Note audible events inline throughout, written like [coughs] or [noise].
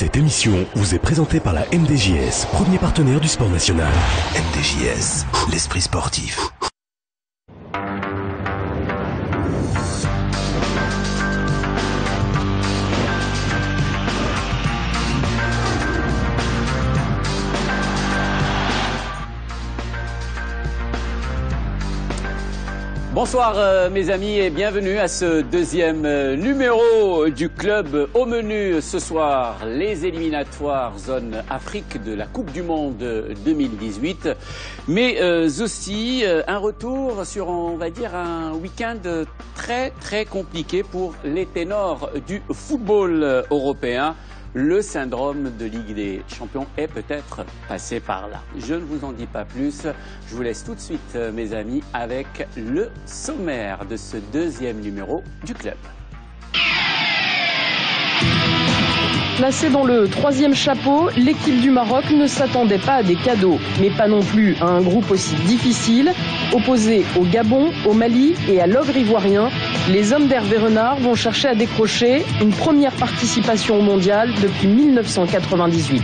Cette émission vous est présentée par la MDJS, premier partenaire du sport national. MDJS, l'esprit sportif. Bonsoir euh, mes amis et bienvenue à ce deuxième euh, numéro du club au menu ce soir les éliminatoires zone Afrique de la Coupe du Monde 2018 mais euh, aussi un retour sur on va dire un week-end très très compliqué pour les ténors du football européen le syndrome de Ligue des Champions est peut-être passé par là. Je ne vous en dis pas plus. Je vous laisse tout de suite, euh, mes amis, avec le sommaire de ce deuxième numéro du club. Placée dans le troisième chapeau, l'équipe du Maroc ne s'attendait pas à des cadeaux, mais pas non plus à un groupe aussi difficile. Opposé au Gabon, au Mali et à l'ogre ivoirien, les hommes d'Hervé Renard vont chercher à décrocher une première participation au mondial depuis 1998.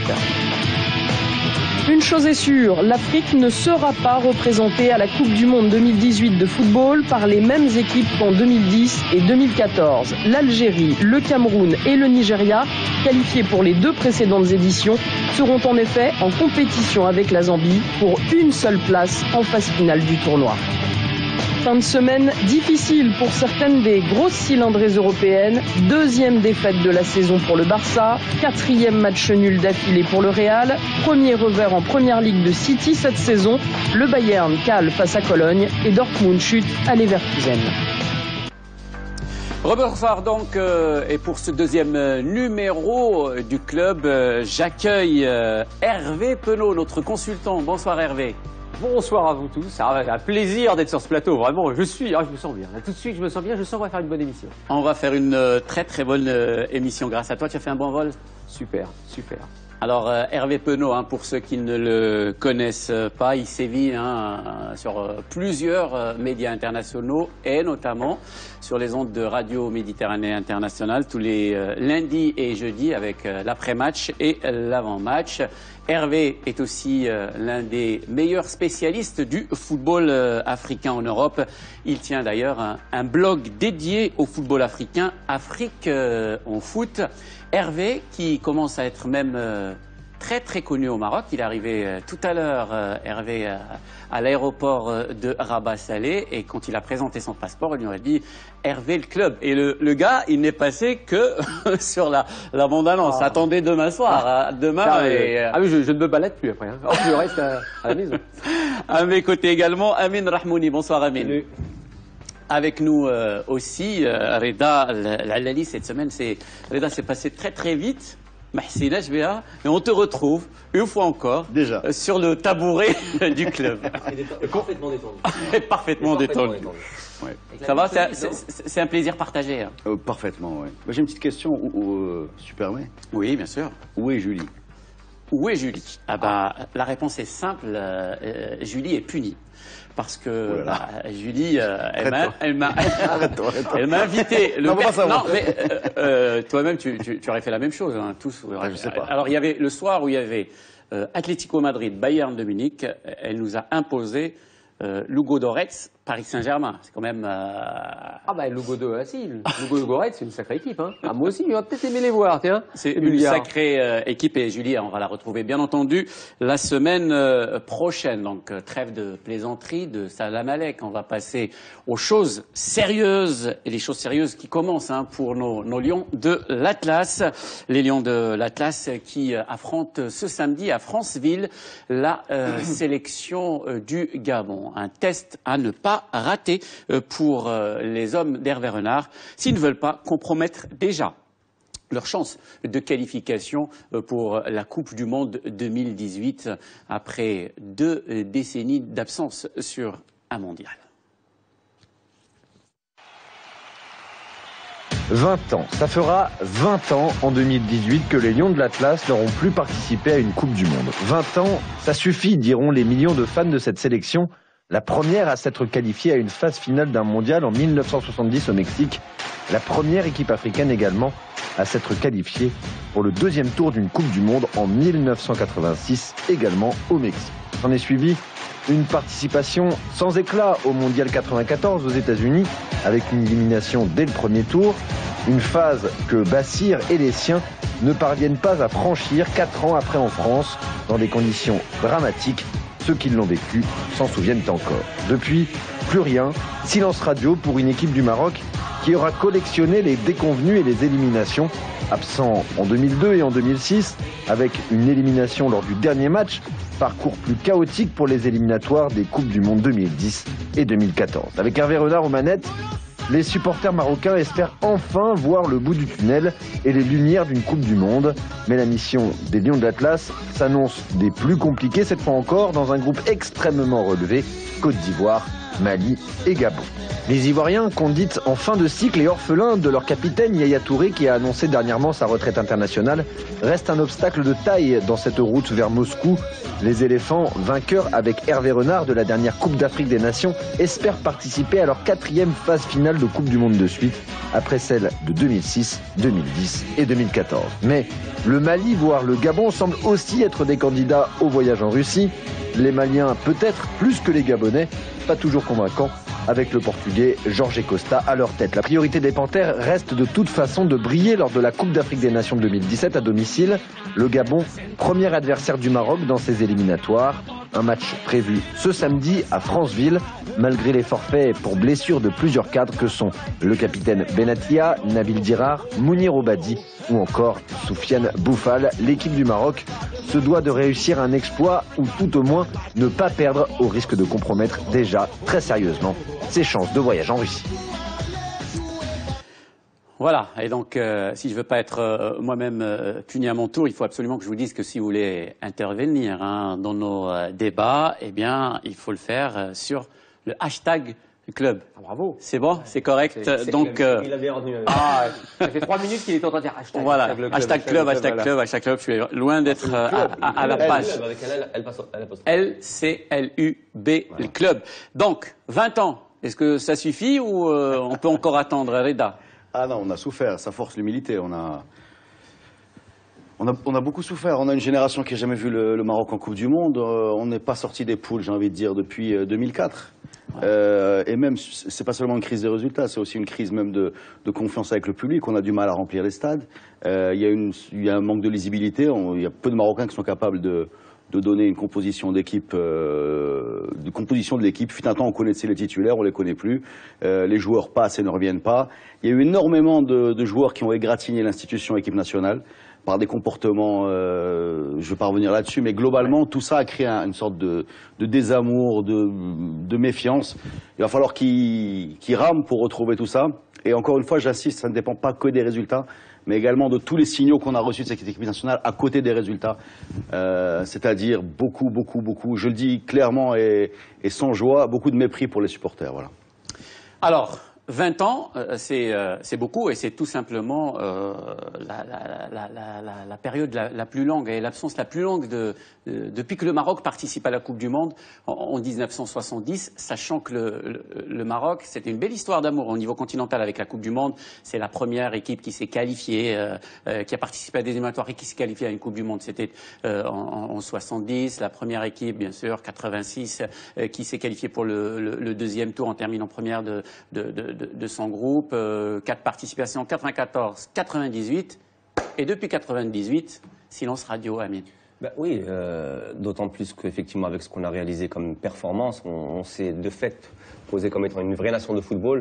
Une chose est sûre, l'Afrique ne sera pas représentée à la Coupe du Monde 2018 de football par les mêmes équipes qu'en 2010 et 2014. L'Algérie, le Cameroun et le Nigeria, qualifiés pour les deux précédentes éditions, seront en effet en compétition avec la Zambie pour une seule place en phase finale du tournoi. Fin de semaine difficile pour certaines des grosses cylindrées européennes. Deuxième défaite de la saison pour le Barça. Quatrième match nul d'affilée pour le Real. Premier revers en première ligue de City cette saison. Le Bayern cale face à Cologne et Dortmund chute à Leverkusen. Rebonsoir donc euh, et pour ce deuxième euh, numéro euh, du club, j'accueille Hervé Penaud, notre consultant. Bonsoir Hervé. Bonsoir à vous tous, c'est un plaisir d'être sur ce plateau, vraiment, je suis, ah, je me sens bien, tout de suite je me sens bien, je sens qu'on va faire une bonne émission. On va faire une euh, très très bonne euh, émission grâce à toi, tu as fait un bon vol Super, super. Alors euh, Hervé Penaud, hein, pour ceux qui ne le connaissent pas, il sévit hein, sur plusieurs médias internationaux et notamment sur les ondes de Radio Méditerranée Internationale tous les lundis et jeudis avec l'après-match et l'avant-match. Hervé est aussi euh, l'un des meilleurs spécialistes du football euh, africain en Europe. Il tient d'ailleurs un, blog dédié au football africain, Afrique euh, en foot. Hervé, qui commence à être même très très connu au Maroc. Il est arrivé euh, tout à l'heure, euh, Hervé, euh, à l'aéroport de Rabat Salé et quand il a présenté son passeport, il lui a dit Hervé le club. Et le, gars, il n'est passé que [laughs] sur la, la bande-annonce. Ah. Attendez demain soir, ah. demain. Ah oui, je, ne me balade plus après. Hein. Oh, je reste à, la maison. [laughs] à mes côtés également, Amin Rahmouni. Bonsoir Amin. Avec nous aussi, Reda Lali, cette semaine, c'est Reda, c'est passé très très vite. Et on te retrouve une fois encore Déjà. Euh, sur le tabouret [laughs] du club. Et parfaitement détendu. parfaitement, détendu. Ça va, c'est un plaisir partagé. Hein. Euh, parfaitement, oui. J'ai une petite question, euh, si tu permets. Oui, bien sûr. Où est Julie? Où est Julie? Ah bah, la réponse est simple. Julie est punie parce que bah, Julie, euh, elle m'a, elle m'a, [laughs] invité. Le non, non, mais euh, euh, toi-même, tu, tu, tu, aurais fait la même chose, hein, tous. Ah, je sais pas. Alors, il y avait le soir où il y avait Atlético Madrid, Bayern de Munich. Elle nous a imposé Lugo Doretz, Paris Saint-Germain. C'est quand même. Euh... Ah bah Lugo de, ah, [laughs] si, Lugo Doretz, c'est une sacrée équipe. Hein. Ah, moi aussi, il va peut-être aimer les voir, tiens. C'est une sacrée euh, équipe et Julie, on va la retrouver bien entendu la semaine euh, prochaine. Donc trêve de plaisanterie, de salam alek. On va passer aux choses sérieuses et les choses sérieuses qui commencent hein, pour nos, nos, lions de l'Atlas, les lions de l'Atlas qui affrontent ce samedi à Franceville la [coughs] sélection du Gabon un test à ne pas rater euh, pour euh, les hommes d'Hervé Renard s'ils ne veulent pas compromettre déjà leur chance de qualification euh, pour la Coupe du Monde 2018 après deux décennies d'absence sur un mondial. 20 ans. Ça fera 20 ans en 2018 que les Lions de l'Atlas n'auront plus participé à une Coupe du Monde. 20 ans, ça suffit, diront les millions de fans de cette sélection la première à s'être qualifiée à une phase finale d'un mondial en 1970 au Mexique, la première équipe africaine également à s'être qualifié pour le deuxième tour d'une Coupe du Monde en 1986, également au Mexique. S'en est suivi une participation sans éclat au Mondial 94 aux États-Unis, avec une élimination dès le premier tour, une phase que Bassir et les siens ne parviennent pas à franchir quatre ans après en France, dans des conditions dramatiques. Ceux qui l'ont vécu s'en souviennent encore. Depuis, plus rien, silence radio pour une équipe du Maroc qui aura collectionné les déconvenus et les éliminations, absent en 2002 et en 2006, avec une élimination lors du dernier match, parcours plus chaotique pour les éliminatoires des Coupes du Monde 2010 et 2014. Avec Hervé Renard aux manettes, les supporters marocains espèrent enfin voir le bout du tunnel et les lumières d'une Coupe du Monde. Mais la mission des Lions de l'Atlas s'annonce des plus compliquées cette fois encore dans un groupe extrêmement relevé, Côte d'Ivoire, Mali et Gabon. Les Ivoiriens, qu'on dit en fin de cycle et orphelins de leur capitaine Yaya Touré qui a annoncé dernièrement sa retraite internationale, restent un obstacle de taille dans cette route vers Moscou. Les éléphants, vainqueurs avec Hervé Renard de la dernière Coupe d'Afrique des Nations, espèrent participer à leur quatrième phase finale de Coupe du Monde de suite, après celle de 2006, 2010 et 2014. Mais le Mali, voire le Gabon, semblent aussi être des candidats au voyage en Russie. Les Maliens peut-être plus que les Gabonais, pas toujours convaincants, avec le Portugais Jorge Costa à leur tête. La priorité des Panthères reste de toute façon de briller lors de la Coupe d'Afrique des Nations 2017 à domicile. Le Gabon, premier adversaire du Maroc dans ses éliminatoires. Un match prévu ce samedi à Franceville, malgré les forfaits pour blessure de plusieurs cadres que sont le capitaine Benatia, Nabil Dirar, Mounir Obadi ou encore Soufiane Bouffal. L'équipe du Maroc se doit de réussir un exploit ou tout au moins ne pas perdre au risque de compromettre déjà très sérieusement ses chances de voyage en Russie. Voilà, et donc euh, si je ne veux pas être euh, moi-même euh, puni à mon tour, il faut absolument que je vous dise que si vous voulez intervenir hein, dans nos euh, débats, eh bien, il faut le faire euh, sur le hashtag club. Ah, bravo. C'est bon, c'est correct? Donc, euh, il avait retenu. Ah, ça fait trois minutes qu'il est en train de dire hashtag. voilà, hashtag club, hashtag voilà. club, hashtag club. Je suis loin d'être euh, à, à- à la page. L, passe elle apostrophe. L-C-L-U-B, le club. Donc, 20 ans, est-ce que ça suffit ou euh, on peut encore attendre, Reda? Ah non, on a souffert, ça force l'humilité. On a... On, a, on a beaucoup souffert. On a une génération qui n'a jamais vu le, le Maroc en Coupe du Monde. Euh, on n'est pas sorti des poules, j'ai envie de dire, depuis euh, 2004. Euh, et même, c'est pas seulement une crise des résultats, c'est aussi une crise même de, de confiance avec le public. On a du mal à remplir les stades. Euh, Il y, a y un manque de lisibilité. Il y a peu de Marocains qui sont capables de, de donner une composition d'équipe, euh, de composition de l'équipe. Fut un temps, on connaissait les titulaires, on les connaît plus. Euh, les joueurs passent et ne reviennent pas. Il y a eu énormément de, de joueurs qui ont égratigné l'institution équipe nationale par des comportements, euh, je vais pas revenir là-dessus, mais globalement, tout ça a créé un- une sorte de, de désamour, de, de méfiance. Il va falloir qu'ils qu'ils rament pour retrouver tout ça. Et encore une fois, j'insiste, ça ne dépend pas que des résultats, mais également de tous les signaux qu'on a reçus de cette équipe nationale à côté des résultats. Euh, C'est-à-dire beaucoup, beaucoup, beaucoup, je le dis clairement et, et sans joie, beaucoup de mépris pour les supporters. Voilà. Alors, 20 ans, euh, c'est euh, c'est beaucoup et c'est tout simplement euh, la, la- la- la- période la, plus longue et l'absence la plus longue de, de- depuis que le Maroc participe à la Coupe du Monde en, en 1970, sachant que le, le- le Maroc, c'était une belle histoire d'amour au niveau continental avec la Coupe du Monde. C'est la première équipe qui s'est qualifiée, euh, euh, qui a participé à des éliminatoires et qui s'est qualifiée à une Coupe du Monde. C'était euh, en, en 70, la première équipe, bien sûr, 86, euh, qui s'est qualifiée pour le, le- le deuxième tour en terminant première de, de, de- de- son groupe. Euh, quatre participations, 94, 98. Et depuis 98, silence radio, Amine. Ben oui, euh, d'autant plus qu'effectivement, avec ce qu'on a réalisé comme performance, on, on s'est de fait posé comme étant une vraie nation de football.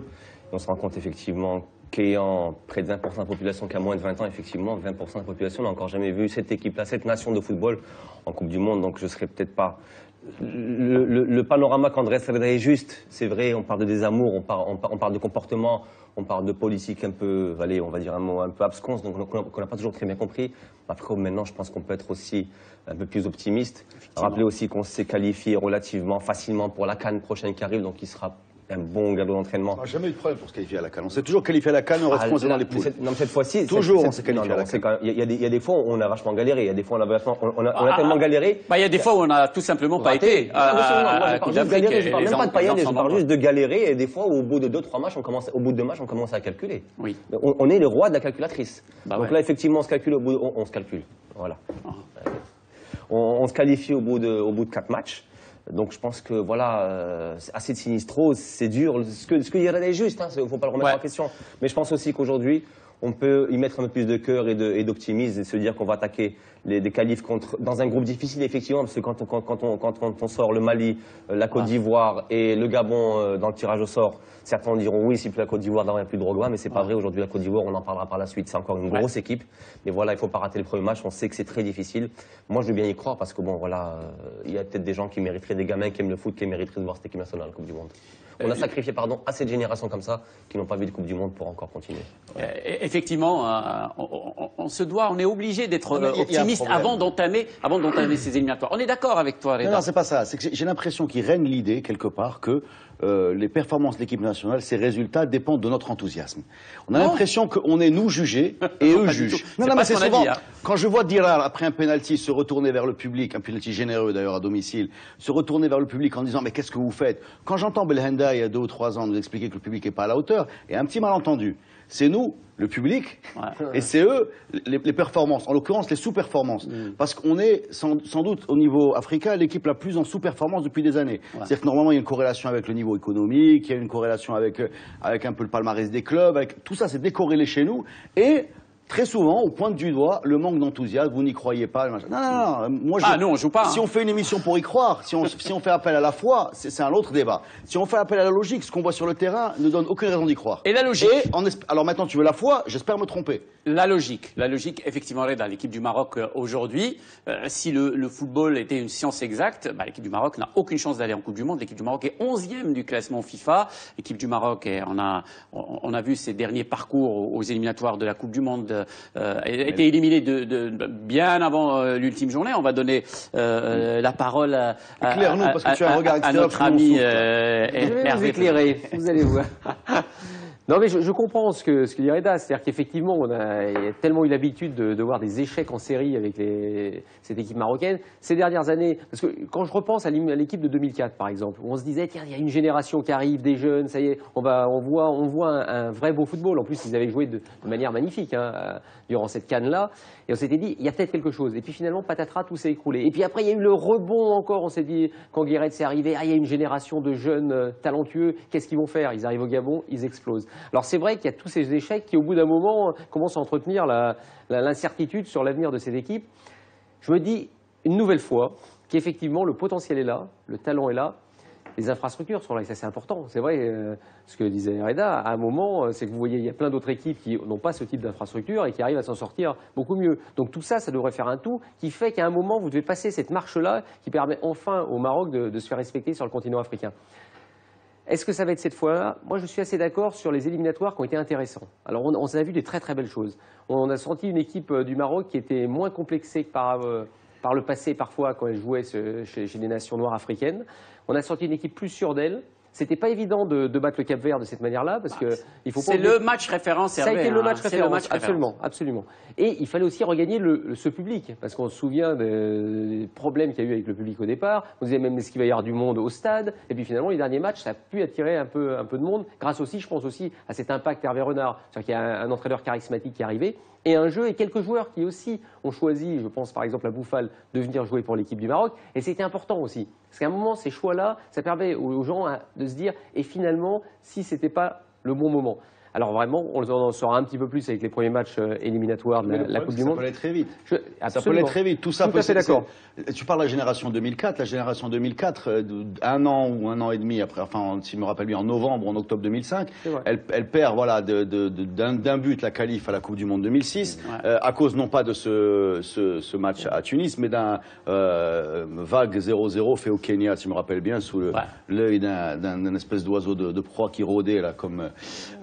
Et on se rend compte effectivement qu'ayant près de 20% de la population qui a moins de 20 ans, effectivement, 20% de la population n'a encore jamais vu cette équipe-là, cette nation de football en Coupe du Monde. Donc je ne serais peut-être pas. Le, le- le panorama qu'on dresse est juste. C'est vrai, on parle de désamour, on parle, on, par- on parle de comportement, on parle de politique un peu, allez, on va dire un mot un peu absconce, donc qu'on n'a pas toujours très bien compris. Après, maintenant, je pense qu'on peut être aussi un peu plus optimiste. Rappeler aussi qu'on s'est qualifié relativement facilement pour la Cannes prochaine qui arrive, donc qui sera un bon galop d'entraînement. On n'a jamais eu de problème pour se qualifier à la Cannes. On s'est toujours qualifié à la Cannes, on reste Ah, coincé dans les poules. cette- non, mais cette fois-ci. Toujours, cette- on s'est qualifié non, à la même- Il y, a- y a des- il y a des fois où on a vachement galéré. Il y a des fois où on a vachement, on, on a, on a Ah, tellement ah, galéré. Bah, il y a des fois où on n'a tout simplement pas été. Ah, non, moi, je parle je parle même pas de paillettes, je parle juste de galérer et des fois au bout de 2-3 matchs, on commence, au bout de deux matchs, on commence à calculer. Oui. On, on est les rois de la calculatrice. Bah Donc ouais. là, effectivement, on se calcule au bout, de- on, on se calcule. Voilà. Ah. Euh, On, on se qualifie au bout de, au bout de quatre matchs. Donc je pense que voilà, euh, c'est assez de sinistro, c'est dur. Ce que, ce que Yerel est juste, il ne faut pas le remettre Ouais. en question. Mais je pense aussi qu'aujourd'hui, on peut y mettre un peu plus de cœur et d'optimisme et, se dire qu'on va attaquer les, des qualifs contre, dans un groupe difficile, effectivement, parce que quand on, quand, quand on, quand on- on sort le Mali, euh, la Côte Ah. d'Ivoire et le Gabon euh, dans le tirage au sort, certains diront oui, si plus la Côte d'Ivoire, d'avant, il n'y a plus de Drogba, mais c'est pas vrai. Aujourd'hui, la Côte d'Ivoire, on en parlera par la suite. C'est encore une Ouais. grosse équipe. Mais voilà, il faut pas rater le premier match. On sait que c'est très difficile. Moi, je veux bien y croire parce que bon, voilà, euh, il y a peut-être des gens qui mériteraient, des gamins qui aiment le foot, qui mériteraient de voir cette équipe nationale, la Coupe du Monde. On a sacrifié, pardon, assez de générations comme ça qui n'ont pas vu de Coupe du Monde pour encore continuer. Euh, Effectivement, euh, on, on- on se doit, on est obligé d'être euh, optimiste avant d'entamer, avant d'entamer ces éliminatoires. On est d'accord avec toi, Non, Reda. non, c'est pas ça. C'est que j'ai- j'ai l'impression qu'il règne l'idée, quelque part, que euh, les performances de l'équipe nationale, ces résultats dépendent de notre enthousiasme. On a Non. l'impression qu'on est nous jugés [laughs] et eux jugent. C'est pas mais ce qu'on a souvent, dit, hein. quand je vois Dirar, après un penalty, se retourner vers le public, un penalty généreux d'ailleurs à domicile, se retourner vers le public en disant mais qu'est-ce que vous faites? Quand j'entends Belhenda il y a deux ou trois ans nous expliquer que le public n'est pas à la hauteur, il y a un petit malentendu. C'est nous, le public, Ouais. et c'est eux, les, les performances, en l'occurrence les sous-performances. Mm. Parce qu'on est sans, sans doute au niveau africain l'équipe la plus en sous-performance depuis des années. C'est-à-dire que normalement il y a une corrélation avec le niveau économique, il y a une corrélation avec, euh, avec un peu le palmarès des clubs, avec, tout ça c'est décorrélé chez nous. Et très souvent, on pointe du doigt le manque d'enthousiasme, vous n'y croyez pas. Non, non, non, moi je- Ah, nous, on joue pas, Si hein. on fait une émission pour y croire, si on, si on fait appel à la foi, c'est un autre débat. Si on fait appel à la logique, ce qu'on voit sur le terrain ne donne aucune raison d'y croire. Et la logique Et en esp- alors maintenant tu veux la foi, j'espère me tromper. La logique, la logique, effectivement, Reda, l'équipe du Maroc euh, aujourd'hui, euh, si le, le football était une science exacte, bah, l'équipe du Maroc n'a aucune chance d'aller en Coupe du Monde. L'équipe du Maroc est 11e du classement FIFA. L'équipe du Maroc, est- on, a, on, on a vu ses derniers parcours aux, éliminatoires de la Coupe du Monde, euh, a été éliminée de, de- bien avant euh, l'ultime journée. On va donner euh, la parole à, à- Éclaire-nous, à- parce que tu as un à- regard à notre ami euh, Hervé. éclairer, vous allez voir. [laughs] Non mais je, je comprends ce que, ce que dit c'est-à-dire qu'effectivement on a, il a tellement eu l'habitude de, de voir des échecs en série avec les, cette équipe marocaine ces dernières années. Parce que quand je repense à l'équipe de 2004 par exemple, où on se disait tiens il y a une génération qui arrive, des jeunes, ça y est, on va, on voit, on voit un, vrai beau football. En plus ils avaient joué de, manière magnifique hein, euh, durant cette canne là, et on s'était dit il y a peut-être quelque chose. Et puis finalement patatras tout s'est écroulé. Et puis après il y a eu le rebond encore. On s'est dit quand Guéret s'est arrivé, ah il y a une génération de jeunes euh, talentueux. Qu'est-ce qu'ils vont faire? Ils arrivent au Gabon, ils explosent. Alors c'est vrai qu'il y a tous ces échecs qui, au bout d'un moment, commencent à entretenir l'incertitude sur l'avenir de ces équipes. Je me dis une nouvelle fois qu'effectivement le potentiel est là, le talent est là, les infrastructures sont là, et ça c'est important. C'est vrai, euh, ce que disait Reda, à un moment, euh, c'est que vous voyez, il y a plein d'autres équipes qui n'ont pas ce type d'infrastructure et qui arrivent à s'en sortir beaucoup mieux. Donc tout ça, ça devrait faire un tout qui fait qu'à un moment, vous devez passer cette marche-là qui permet enfin au Maroc de se faire respecter sur le continent africain. Est-ce que ça va être cette fois-là? Moi, je suis assez d'accord sur les éliminatoires qui ont été intéressants. Alors, on, a vu des très très belles choses. On a senti une équipe euh, du Maroc qui était moins complexée que par, euh, le passé, parfois, quand elle jouait chez, chez les nations noires africaines. On a senti une équipe plus sûre d'elle. C'était pas évident de, de battre le Cap Vert de cette manière-là, parce que il faut C'est le match référence, ça a été le hein. match référence, match référence. absolument, absolument. Et il fallait aussi regagner le, le- ce public, parce qu'on se souvient des, des problèmes qu'il y a eu avec le public au départ. On disait même est-ce qu'il va y avoir du monde au stade? Et puis finalement, les derniers matchs, ça a pu attirer un peu, un peu de monde, grâce aussi, je pense aussi, à cet impact Hervé Renard. C'est-à-dire qu'il y a un, un entraîneur charismatique qui est arrivé, et un jeu, et quelques joueurs qui aussi ont choisi, je pense par exemple à Bouffal, de venir jouer pour l'équipe du Maroc. Et c'était important aussi. Parce qu'à un moment, ces choix-là, ça permet aux, gens de se dire, et finalement, si c'était pas le bon moment. Alors vraiment, on en saura un petit peu plus avec les premiers matchs euh, éliminatoires de la, Coupe du Monde. Ça peut aller très vite. Je- Ça peut aller très vite. Tout ça Tout peut c'est- d'accord. Tu parles de la génération 2004. La génération 2004, euh, un an ou un an et demi après, enfin, si je me rappelle bien, en novembre en octobre 2005, C'est vrai. elle, elle perd voilà, d'un but la qualif à la Coupe du Monde 2006, Ouais. euh, à cause non pas de ce, ce, ce match à Tunis, mais d'un euh, vague 0-0 fait au Kenya, si je me rappelle bien, sous le- Ouais. l'œil d'un espèce d'oiseau de, de proie qui rôdait là, comme,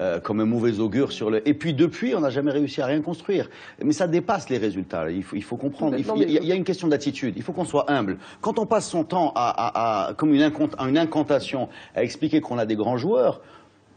euh, comme un mauvais augure sur le. Et puis depuis, on n'a jamais réussi à rien construire. Mais ça dépasse les résultats. Il faut, il faut comprendre. Il, faut- il y a- il y a une question d'attitude. Il faut qu'on soit humble. Quand on passe son temps à, à- à- comme une, incont- à une incantation à expliquer qu'on a des grands joueurs.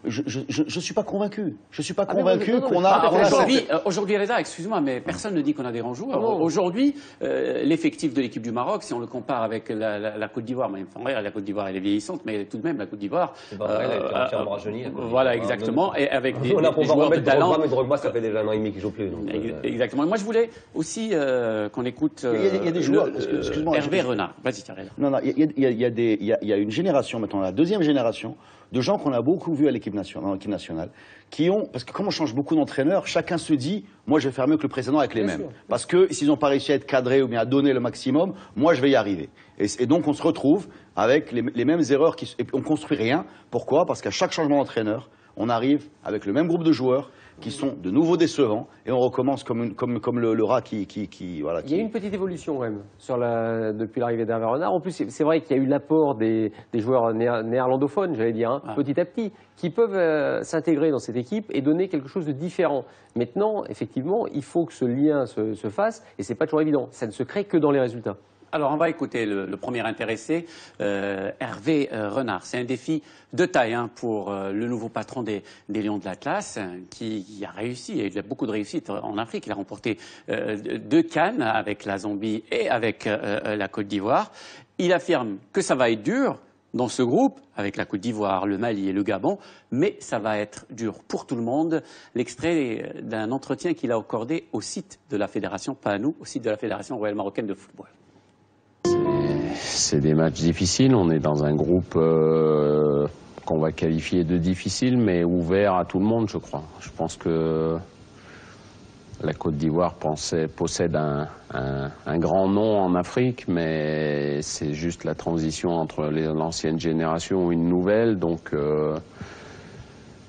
Je ne suis pas convaincu. Je suis pas Ah, convaincu qu'on qu'on a Aujourd'hui, euh, aujourd'hui, Reda, excuse-moi, mais personne ne dit qu'on a des grands joueurs. Non. Aujourd'hui, euh, l'effectif de l'équipe du Maroc, si on le compare avec la, la- la Côte d'Ivoire, la Côte d'Ivoire elle est vieillissante, mais tout de même la Côte d'Ivoire. C'est pas vrai, elle a été entièrement rajeunie, la Côte d'Ivoire. Voilà, exactement, et avec des, On a des pour joueurs de remettre Drogba, talent. mais Drogba, ça fait déjà un an et demi qu'il joue plus. donc, euh, Exactement. Et moi, je voulais aussi euh, qu'on écoute Il y a- il y a- il y a des euh, joueurs, Hervé Renard. Vas-y, Reda. Non, non, il y a, il y des- il y a une génération maintenant, la deuxième génération, de gens qu'on a beaucoup vus à l'équipe nationale, qui ont, parce que comme on change beaucoup d'entraîneurs, chacun se dit, moi je vais faire mieux que le précédent avec les Bien mêmes. sûr. Parce que s'ils n'ont pas réussi à être cadrés ou bien à donner le maximum, moi je vais y arriver. Et, et donc on se retrouve avec les, les mêmes erreurs, qui, et on construit rien. Pourquoi? Parce qu'à chaque changement d'entraîneur, on arrive avec le même groupe de joueurs qui sont de nouveau décevants et on recommence comme, une- comme, comme le, le rat qui, qui, qui- voilà. Il y a eu une petite évolution quand même sur la, depuis l'arrivée d'Hervé Renard. En plus, c'est c'est vrai qu'il y a eu l'apport des, des joueurs néer- néerlandophones, j'allais dire, hein, Ah. petit à petit, qui peuvent euh, s'intégrer dans cette équipe et donner quelque chose de différent. Maintenant, effectivement, il faut que ce lien se, se fasse et c'est pas toujours évident. Ça ne se crée que dans les résultats. Alors, on va écouter le, premier intéressé, euh, Hervé euh, Renard. C'est un défi de taille hein, pour euh, le nouveau patron des, Lions de l'Atlas, hein, qui, a réussi, et il a beaucoup de réussite en Afrique. Il a remporté deux Cannes avec la Zambie et avec la Côte d'Ivoire. Il affirme que ça va être dur dans ce groupe, avec la Côte d'Ivoire, le Mali et le Gabon, mais ça va être dur pour tout le monde. L'extrait d'un entretien qu'il a accordé au site de la Fédération, pas à nous, au site de la Fédération royale marocaine de football. C'est des matchs difficiles. On est dans un groupe euh, qu'on va qualifier de difficile, mais ouvert à tout le monde, je crois. Je pense que la Côte d'Ivoire possède un, un- grand nom en Afrique, mais c'est juste la transition entre l'ancienne génération et une nouvelle. Donc, euh,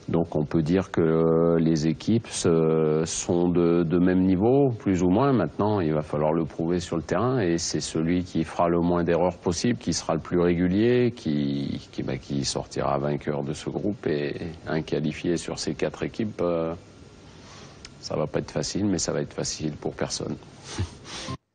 donc on peut dire que les équipes sont de, même niveau, plus ou moins. Maintenant, il va falloir le prouver sur le terrain et c'est celui qui fera le moins d'erreurs possible, qui sera le plus régulier, qui, qui, bah, sortira vainqueur de ce groupe et un qualifié sur ces quatre équipes. euh, ça va pas être facile, mais ça va être facile pour personne. [laughs]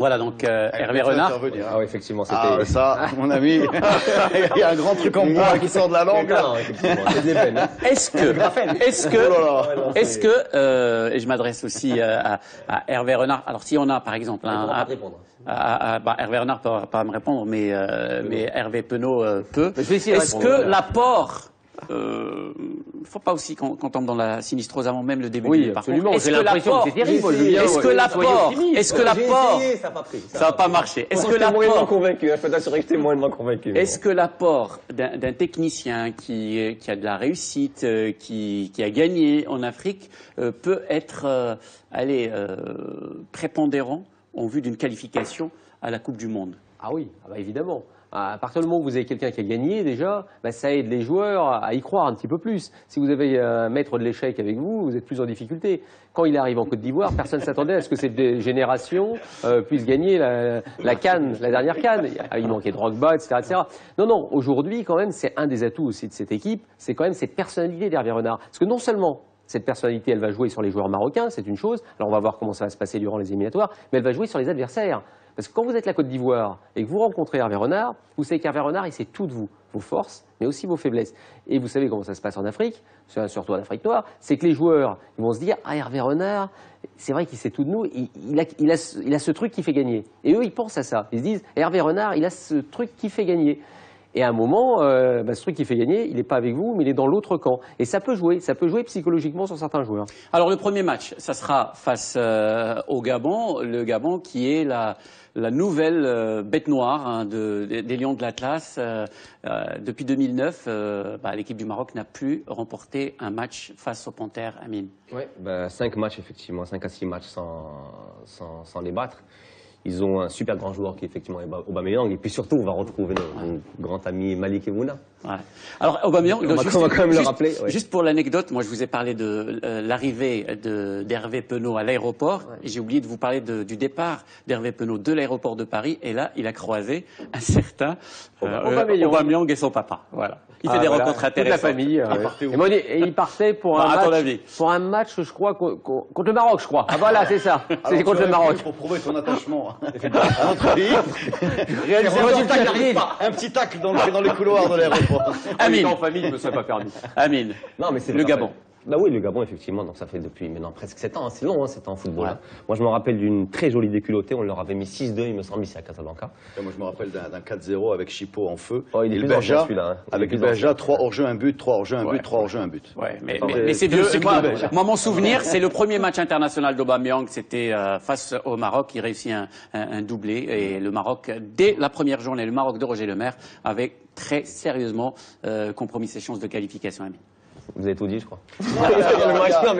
Voilà donc euh, Hervé Renard. Ah oui, effectivement, c'était. Ah, ça, mon ami, [laughs] il y a un grand truc en bois qui sort de la langue. là. Non, effectivement, c'est des peines. hein. Est-ce que, est-ce Oh que, là. est-ce que, euh, et je m'adresse aussi euh, à, à Hervé Renard. Alors si on a par exemple un, répondre. à- à- bah, Hervé Renard peut pas me répondre, mais euh, mais Hervé Penaud euh, peut. Mais je vais essayer de Est-ce que l'apport euh, faut pas aussi qu'on tombe dans la sinistrose avant même le début Oui, du par absolument. J'ai que l'impression que l'apport- c'est terrible. Est-ce que soyez l'apport, est-ce que J'ai l'apport, ça n'a pas pris. ça va pas marcher. Est-ce que moyennement l'apport, convaincu, hein, je peux t'assurer que j'étais moyennement convaincu. Est-ce que l'apport d'un technicien qui, qui a de la réussite, euh, qui, qui a gagné en Afrique, euh, peut être euh, allez, euh, prépondérant en vue d'une qualification à la Coupe du Monde? Ah oui, ah bah évidemment. À partir du moment où vous avez quelqu'un qui a gagné déjà, bah ça aide les joueurs à y croire un petit peu plus. Si vous avez un maître de l'échec avec vous, vous êtes plus en difficulté. Quand il arrive en Côte d'Ivoire, personne ne s'attendait à ce que cette génération euh, puisse gagner la, canne, la dernière canne. Il manquait Drogba, etc., etc. Non, non, aujourd'hui, quand même, c'est un des atouts aussi de cette équipe, c'est quand même cette personnalité d'Hervé Renard. Parce que non seulement cette personnalité, elle va jouer sur les joueurs marocains, c'est une chose. Alors on va voir comment ça va se passer durant les éliminatoires, mais elle va jouer sur les adversaires. Parce que quand vous êtes la Côte d'Ivoire et que vous rencontrez Hervé Renard, vous savez qu'Hervé Renard, il sait tout de vous, vos forces, mais aussi vos faiblesses. Et vous savez comment ça se passe en Afrique, surtout en Afrique noire, c'est que les joueurs ils vont se dire Ah, Hervé Renard, c'est vrai qu'il sait tout de nous, il, a, il a il a ce truc qui fait gagner. Et eux, ils pensent à ça. Ils se disent Hervé Renard, il a ce truc qui fait gagner. Et à un moment, euh, bah, ce truc qui fait gagner, il n'est pas avec vous, mais il est dans l'autre camp. Et ça peut jouer, ça peut jouer psychologiquement sur certains joueurs. Alors le premier match, ça sera face euh, au Gabon, le Gabon qui est la, la nouvelle euh, bête noire hein, de- des, des Lions de l'Atlas. Euh, euh, depuis 2009, euh, bah, l'équipe du Maroc n'a plus remporté un match face aux Panthères, Amine. Ouais, ben, cinq matchs, effectivement, cinq à six matchs sans, sans, sans les battre. Ils ont un super grand joueur qui est effectivement Aubame- Aubameyang. Et puis surtout, on va retrouver notre, notre grand ami Malik Emouna. Ouais. Alors Aubameyang, On va juste, quand même le juste- rappeler, ouais. juste pour l'anecdote, moi je vous ai parlé de euh, l'arrivée de- d'Hervé Penaud à l'aéroport et j'ai oublié de vous parler de- du départ d'Hervé Penaud de l'aéroport de Paris et là il a croisé un certain euh, Aubameyang. Aubameyang et son papa. Voilà. Il fait Ah, des voilà, rencontres toute la intéressantes. famille. euh, Il ouais. partait où et, moi, il- et il partait pour Bah, un, match, avis. pour un match, je crois, co- co- contre le Maroc, je crois. Ah voilà, c'est ça. C'est contre le Maroc. Pour prouver ton attachement à notre pays. Un petit tacle dans, le- dans les couloirs de l'aéroport. Amine. En famille, je me serais pas permis. Amine. Non, mais c'est Le Gabon. Bah oui, le Gabon, effectivement. Donc ça fait depuis maintenant presque 7 ans. hein. C'est long, hein, 7 ans en football. Ouais. hein. Moi, je me rappelle d'une très jolie déculottée. On leur avait mis 6-2, il me semble, ici à Casablanca. Et Moi, je me rappelle d'un d'un 4-0 avec Chipo en feu. Oh, il est et le Berja, celui-là, hein. Il est avec le Berja, ancien. 3 hors-jeu, un but, 3 hors-jeu, un Ouais. but, 3 hors-jeu, un but. Ouais, mais, mais- c'est vieux. Moi, moi, mon souvenir, c'est le premier match international d'Aubameyang. C'était euh, face au Maroc. Il réussit un, un- un doublé. Et le Maroc, dès la première journée, le Maroc de Roger Lemaire avait très sérieusement euh, compromis ses chances de qualification. Vous avez tout dit, je crois. [laughs]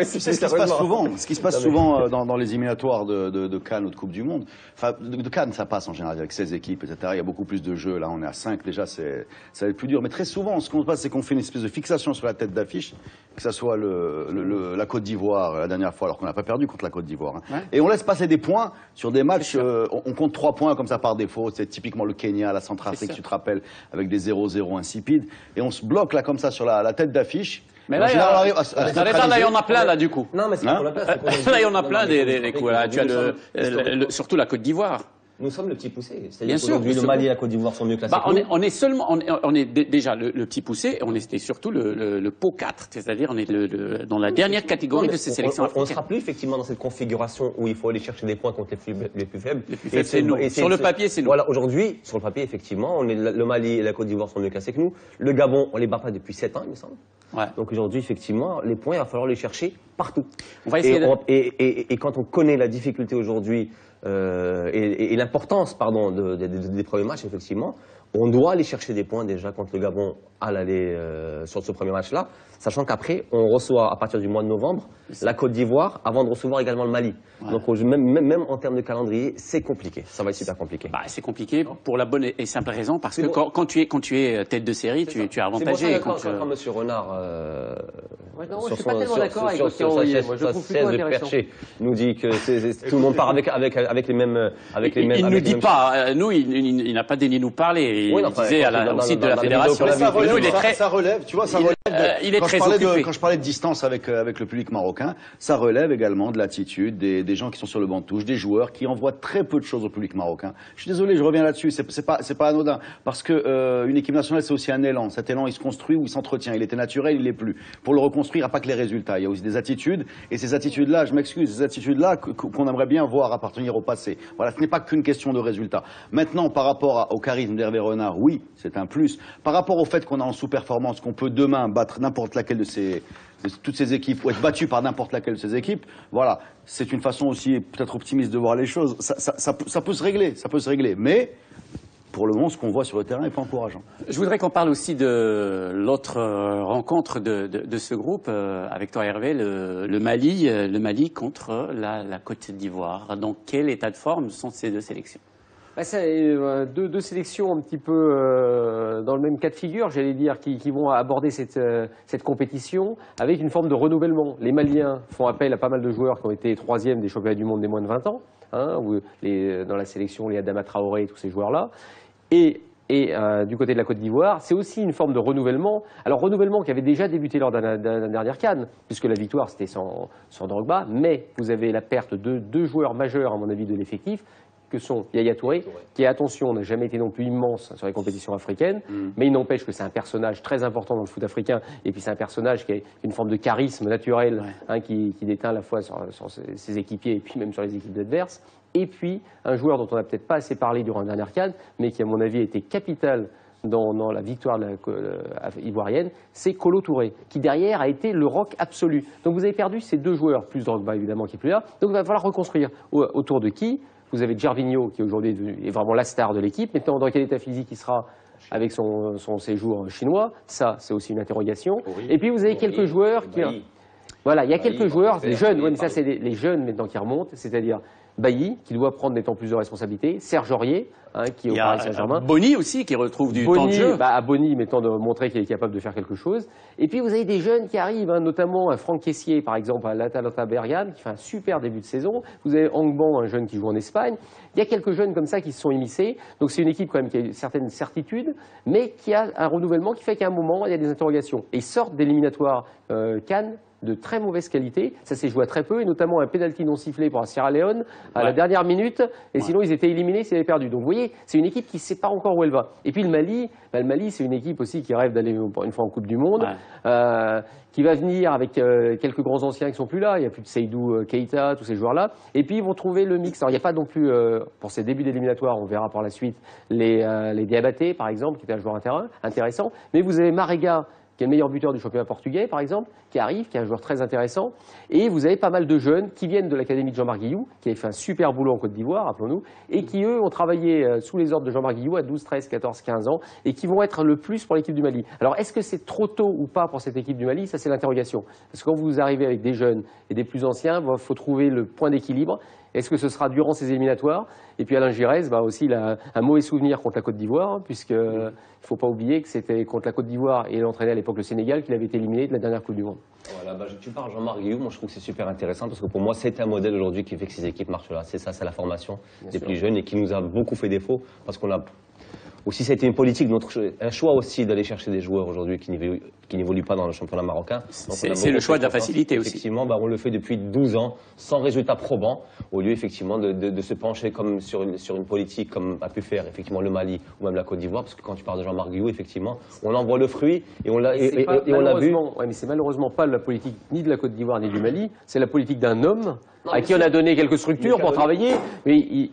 Sais ce qui se passe souvent, ce qui se passe souvent [laughs] euh, dans, dans les éliminatoires de, de, de Cannes ou de Coupe du Monde. Enfin, de, de Cannes, ça passe en général avec 16 équipes, etc. Il y a beaucoup plus de jeux. Là, on est à 5 déjà, c'est ça va être plus dur. Mais très souvent, ce qu'on se passe, c'est qu'on fait une espèce de fixation sur la tête d'affiche, que ça soit le, le- le- la Côte d'Ivoire la dernière fois, alors qu'on n'a pas perdu contre la Côte d'Ivoire. hein. Ouais. Et on laisse passer des points sur des matchs. euh, on, on compte 3 points comme ça par défaut. C'est typiquement le Kenya, la C'est Centrafrique, tu te rappelles, avec des 0-0 insipides. Et on se bloque là comme ça sur la, la tête d'affiche. Mais là, il y général, a- à Attendez, là, il y en a plein, là, du coup. Non, mais c'est Hein pas pour la place. est- [laughs] Là, il y en a plein des, coups. Là, tu as le, euh, le- surtout la Côte d'Ivoire. Nous sommes le petit poussé. Bien C'est-à-dire sûr, qu'aujourd'hui, le Mali et la Côte d'Ivoire sont mieux classés. Bah, on, est, on est seulement, on est, on est dé- déjà le, le petit poussé, et on est surtout le, le, le pot 4, c'est-à-dire on est dans la dernière catégorie de ces on- sélections on, on, africaines. sera plus effectivement dans cette configuration où il faut aller chercher des points contre les plus, les plus faibles. Les plus faibles, c'est nous. et Sur le papier, c'est nous. Voilà, aujourd'hui, sur le papier, effectivement, on est, le Mali et la Côte d'Ivoire sont mieux classés que nous. Le Gabon, on les bat pas depuis 7 ans, il me semble. Ouais. Donc aujourd'hui, effectivement, les points, il va falloir les chercher partout. On va essayer et, de- on- et- et- et quand on connaît la difficulté aujourd'hui et, et- l'importance, pardon, de- de- de- des premiers matchs, effectivement, on doit aller chercher des points déjà contre le Gabon à l'aller euh, sur ce premier match-là, sachant qu'après, on reçoit à partir du mois de novembre la Côte d'Ivoire avant de recevoir également le Mali. Donc même, même, même en termes de calendrier, c'est compliqué. Ça va être super compliqué. Bah, c'est compliqué pour la bonne et simple raison parce que bon. quand, quand tu es quand tu es tête de série, tu, tu es avantagé. que quand quand, tu- quand, quand M. Renard, euh, Ouais, non, sur je suis pas tellement d'accord avec chaise- Moi, je trouve plutôt intéressant. nous dit que c'est- c'est- tout le monde part avec, avec, avec les mêmes. Avec les il mêmes il ne avec dit pas, euh, nous, il n'a pas daigné nous parler. Il Oui, non, disait à la- au site de la fédération. ça, il relève, très, ça relève, tu vois, ça relève. euh, il est quand très je parlais de, occupé. quand je parlais de distance avec euh, avec le public marocain, ça relève également de l'attitude des, des gens qui sont sur le banc de touche, des joueurs qui envoient très peu de choses au public marocain. Je suis désolé, je reviens là-dessus, c'est pas c'est pas anodin parce que euh, une équipe nationale c'est aussi un élan. Cet élan il se construit ou il s'entretient. Il était naturel, il l'est plus. Pour le reconstruire, il n'y a pas que les résultats. Il y a aussi des attitudes et ces attitudes-là, je m'excuse, ces attitudes-là qu'on aimerait bien voir appartenir au passé. Voilà, ce n'est pas qu'une question de résultats. Maintenant, par rapport à- au charisme d'Hervé Oui, c'est un plus. Par rapport au fait qu'on a en sous-performance, qu'on peut demain battre n'importe laquelle de ces toutes ces équipes ou être battu par n'importe laquelle de ces équipes, voilà, c'est une façon aussi peut-être optimiste de voir les choses. Ça, peut- se régler, ça peut se régler, mais pour le moment, ce qu'on voit sur le terrain n'est pas encourageant. Je voudrais qu'on parle aussi de l'autre euh, rencontre de, ce groupe euh, avec toi Hervé, le, le Mali, euh, le Mali contre la, la Côte d'Ivoire. Dans quel état de forme sont ces deux sélections? Bah, euh, deux, sélections un petit peu euh, dans le même cas de figure, j'allais dire, qui, vont aborder cette, euh, cette compétition avec une forme de renouvellement. Les Maliens font appel à pas mal de joueurs qui ont été troisième des championnats du monde des moins de 20 ans, hein, dans la sélection, les Adama Traoré et tous ces joueurs-là. Et, du côté de la Côte d'Ivoire, c'est aussi une forme de renouvellement. Alors renouvellement qui avait déjà débuté lors d'un dernière canne, puisque la victoire c'était sans, sans Drogba, mais vous avez la perte de deux joueurs majeurs, à mon avis, de l'effectif, que sont Yaya Touré, qui, attention, n'a jamais été non plus immense sur les compétitions africaines, mais il n'empêche que c'est un personnage très important dans le foot africain, et puis c'est un personnage qui a une forme de charisme naturel hein, qui, qui déteint à la fois sur, sur ses, ses équipiers et puis même sur les équipes adverses. Et puis un joueur dont on n'a peut-être pas assez parlé durant la dernière canne, mais qui à mon avis a été capital dans, dans la victoire de la, euh, ivoirienne, c'est Colo Touré, qui derrière a été le rock absolu. Donc vous avez perdu ces deux joueurs, plus Drogba évidemment qui est plus là. Donc il va falloir reconstruire. Au- autour de qui? Vous avez Gervinho qui aujourd'hui est, vraiment la star de l'équipe. Maintenant, dans quel état physique il sera avec son, son séjour chinois Ça, c'est aussi une interrogation. Et puis vous avez quelques joueurs qui... Voilà, il y a quelques joueurs, fait, jeunes, ouais, mais ça c'est les, les jeunes maintenant qui remontent, c'est-à-dire Bailly, qui doit prendre des temps plus de responsabilités, Serge Aurier, hein, qui est au Paris Saint-Germain. Bonny aussi qui retrouve du temps de Bonny, jeu. bah, à Bonny, mettant de montrer qu'il est capable de faire quelque chose. Et puis vous avez des jeunes qui arrivent, hein, notamment un Franck Caissier, par exemple, à l'Atalanta Bergame, qui fait un super début de saison. Vous avez Angban, un jeune qui joue en Espagne. Il y a quelques jeunes comme ça qui se sont émissés. Donc c'est une équipe quand même qui a une certaine certitude, mais qui a un renouvellement qui fait qu'à un moment, il y a des interrogations. Et ils sortent d'éliminatoires euh, Cannes de très mauvaise qualité. Ça s'est joué à très peu, et notamment un pénalty non sifflé pour la Sierra Leone à la dernière minute. Et sinon, ils étaient éliminés s'ils avaient perdu. Donc vous voyez, c'est une équipe qui ne sait pas encore où elle va. Et puis le Mali, bah, le Mali, c'est une équipe aussi qui rêve d'aller une fois en Coupe du Monde, Ouais. euh, qui va venir avec euh, quelques grands anciens qui sont plus là. Il n'y a plus de Seydou euh, Keita, tous ces joueurs-là. Et puis ils vont trouver le mix. Alors il n'y a pas non plus, euh, pour ces débuts d'éliminatoire, on verra par la suite, les, les Diabaté, par exemple, qui était un joueur intéressant. Mais vous avez Marega, qui est le meilleur buteur du championnat portugais, par exemple, qui arrive, qui est un joueur très intéressant. Et vous avez pas mal de jeunes qui viennent de l'académie de Jean-Marc Guillou, qui avait fait un super boulot en Côte d'Ivoire, rappelons-nous, et qui, eux, ont travaillé euh, sous les ordres de Jean-Marc Guillou à 12, 13, 14, 15 ans, et qui vont être le plus pour l'équipe du Mali. Alors, est-ce que c'est trop tôt ou pas pour cette équipe du Mali? Ça, c'est l'interrogation. Parce que quand vous arrivez avec des jeunes et des plus anciens, il faut trouver le point d'équilibre. Est-ce que ce sera durant ces éliminatoires? Et puis Alain Giresse, bah aussi, il a un mauvais souvenir contre la Côte d'Ivoire, hein, puisque euh, il ne faut pas oublier que c'était contre la Côte d'Ivoire et il entraînait à l'époque le Sénégal qu'il avait été éliminé de la dernière Coupe du Monde. Voilà, bah, je- tu parles Jean-Marc Guillaume, moi je trouve que c'est super intéressant parce que pour moi c'est un modèle aujourd'hui qui fait que ces équipes marchent là. C'est ça, c'est la formation des sûr. plus jeunes et qui nous a beaucoup fait défaut parce qu'on a aussi ça a été une politique, notre, un choix aussi d'aller chercher des joueurs aujourd'hui qui n'évoluent, pas dans le championnat marocain. C'est- le choix de la facilité aussi. Effectivement, bah, on le fait depuis 12 ans sans résultat probant au lieu effectivement de, de- de se pencher comme sur une, sur une politique comme a pu faire effectivement le Mali ou même la Côte d'Ivoire parce que quand tu parles de Jean-Marc Guillou, effectivement, on en voit le fruit et on l'a et, C'est et- pas- et on l'a vu. malheureusement- ouais, mais c'est malheureusement pas la politique ni de la Côte d'Ivoire ni du Mali, c'est la politique d'un homme à qui on a donné quelques structures pour travailler, mais il,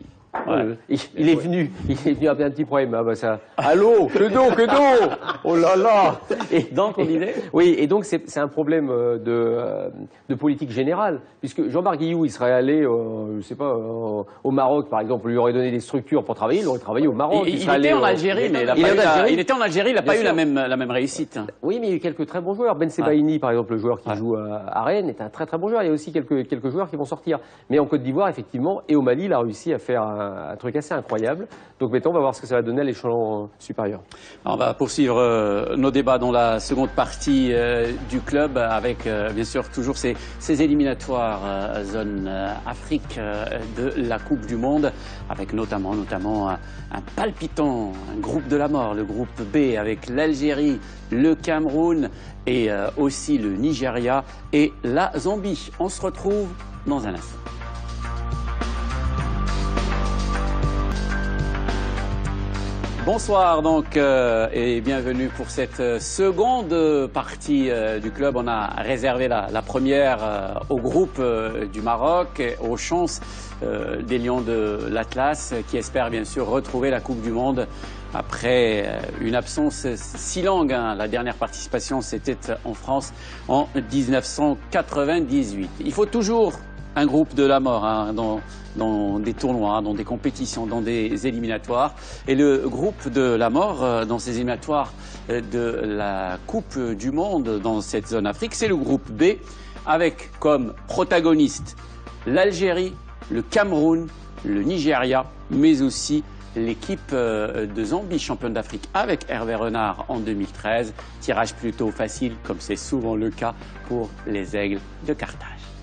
il- il est venu, [laughs] il est venu avec un petit problème. Ah bah ça, [laughs] allô, que d'eau, que d'eau, oh là là. Et Donc, on disait Oui, et donc c'est un problème euh, de, euh, de politique générale, puisque Jean-Marc Guillou, il serait allé, euh, je sais pas, euh, au Maroc par exemple, on lui aurait donné des structures pour travailler, il aurait travaillé au Maroc. Il, il serait allé était en Algérie, mais il, a pas eu la- Algérie. il était en Algérie, il n'a pas eu la même, la même réussite. Oui, mais il y a eu quelques très bons joueurs. Ben Sebaini, par exemple, le joueur qui joue à, à Rennes, est un très très bon joueur. Il y a aussi quelques, quelques joueurs qui vont sortir. Mais en Côte d'Ivoire, effectivement, et au Mali, il a réussi à faire un, un truc assez incroyable. Donc maintenant, on va voir ce que ça va donner à l'échelon supérieur. On va poursuivre euh, nos débats dans la seconde partie euh, du club avec euh, bien sûr toujours ces, éliminatoires zone Afrique de la Coupe du Monde avec notamment notamment un, palpitant groupe de la mort, le groupe B avec l'Algérie, le Cameroun et aussi le Nigeria et la Zambie. On se retrouve dans un instant. Bonsoir donc euh, et bienvenue pour cette euh, seconde euh, partie du club. On a réservé la, première au groupe du Maroc, aux chances des Lions de l'Atlas qui espèrent bien sûr retrouver la Coupe du Monde après une absence si longue. hein. La dernière participation c'était en France en 1998. Il faut toujours un groupe de la mort hein, dans des tournois, dans des compétitions, dans des éliminatoires. Et le groupe de la mort euh, dans ces éliminatoires euh, de la Coupe du Monde dans cette zone Afrique, c'est le groupe B, avec comme protagonistes l'Algérie, le Cameroun, le Nigeria, mais aussi l'équipe euh, de Zambie, championne d'Afrique, avec Hervé Renard en 2013. Tirage plutôt facile, comme c'est souvent le cas pour les Aigles de Carthage.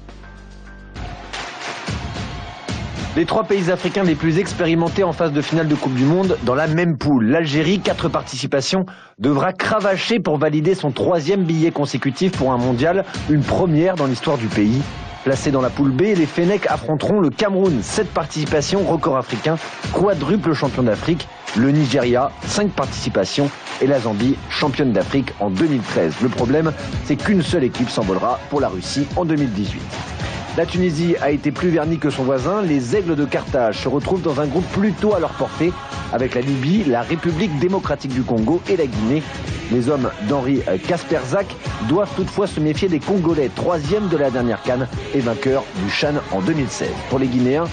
Les trois pays africains les plus expérimentés en phase de finale de Coupe du Monde dans la même poule. L'Algérie, quatre participations, devra cravacher pour valider son troisième billet consécutif pour un mondial, une première dans l'histoire du pays. Placés dans la poule B, les Fennecs affronteront le Cameroun, sept participations, record africain, quadruple champion d'Afrique, le Nigeria, cinq participations, et la Zambie, championne d'Afrique en 2013. Le problème, c'est qu'une seule équipe s'envolera pour la Russie en 2018. La Tunisie a été plus vernie que son voisin. Les Aigles de Carthage se retrouvent dans un groupe plutôt à leur portée, avec la Libye, la République démocratique du Congo et la Guinée. Les hommes d'Henri Kasperzak doivent toutefois se méfier des Congolais, troisième de la dernière canne et vainqueur du Chan en 2016. Pour les Guinéens,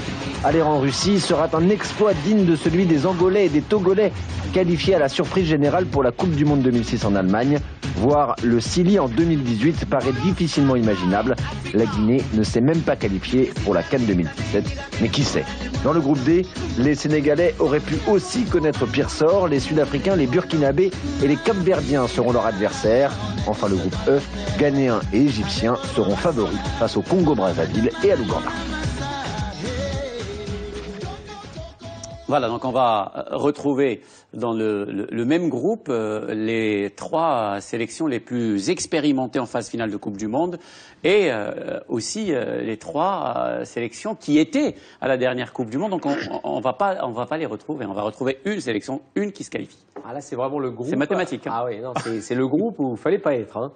aller en Russie sera un exploit digne de celui des Angolais et des Togolais, qualifiés à la surprise générale pour la Coupe du Monde 2006 en Allemagne. Voir le Sili en 2018 paraît difficilement imaginable. La Guinée ne s'est même pas qualifiée pour la Cannes 2017. Mais qui sait? Dans le groupe D, les Sénégalais auraient pu aussi connaître pire sort. Les Sud-Africains, les Burkinabés et les Capverdiens seront leurs adversaires. Enfin, le groupe E, Ghanéens et Égyptiens seront favoris face au Congo-Brazzaville et à l'Ouganda. Voilà, donc on va euh, retrouver dans le, même groupe euh, les trois sélections les plus expérimentées en phase finale de Coupe du Monde et euh, aussi les trois sélections qui étaient à la dernière Coupe du Monde. Donc on, on va pas les retrouver. On va retrouver une sélection, une qui se qualifie. Ah là, c'est vraiment le groupe. C'est mathématique, hein. Ah oui, non, c'est le groupe où il fallait pas être. hein.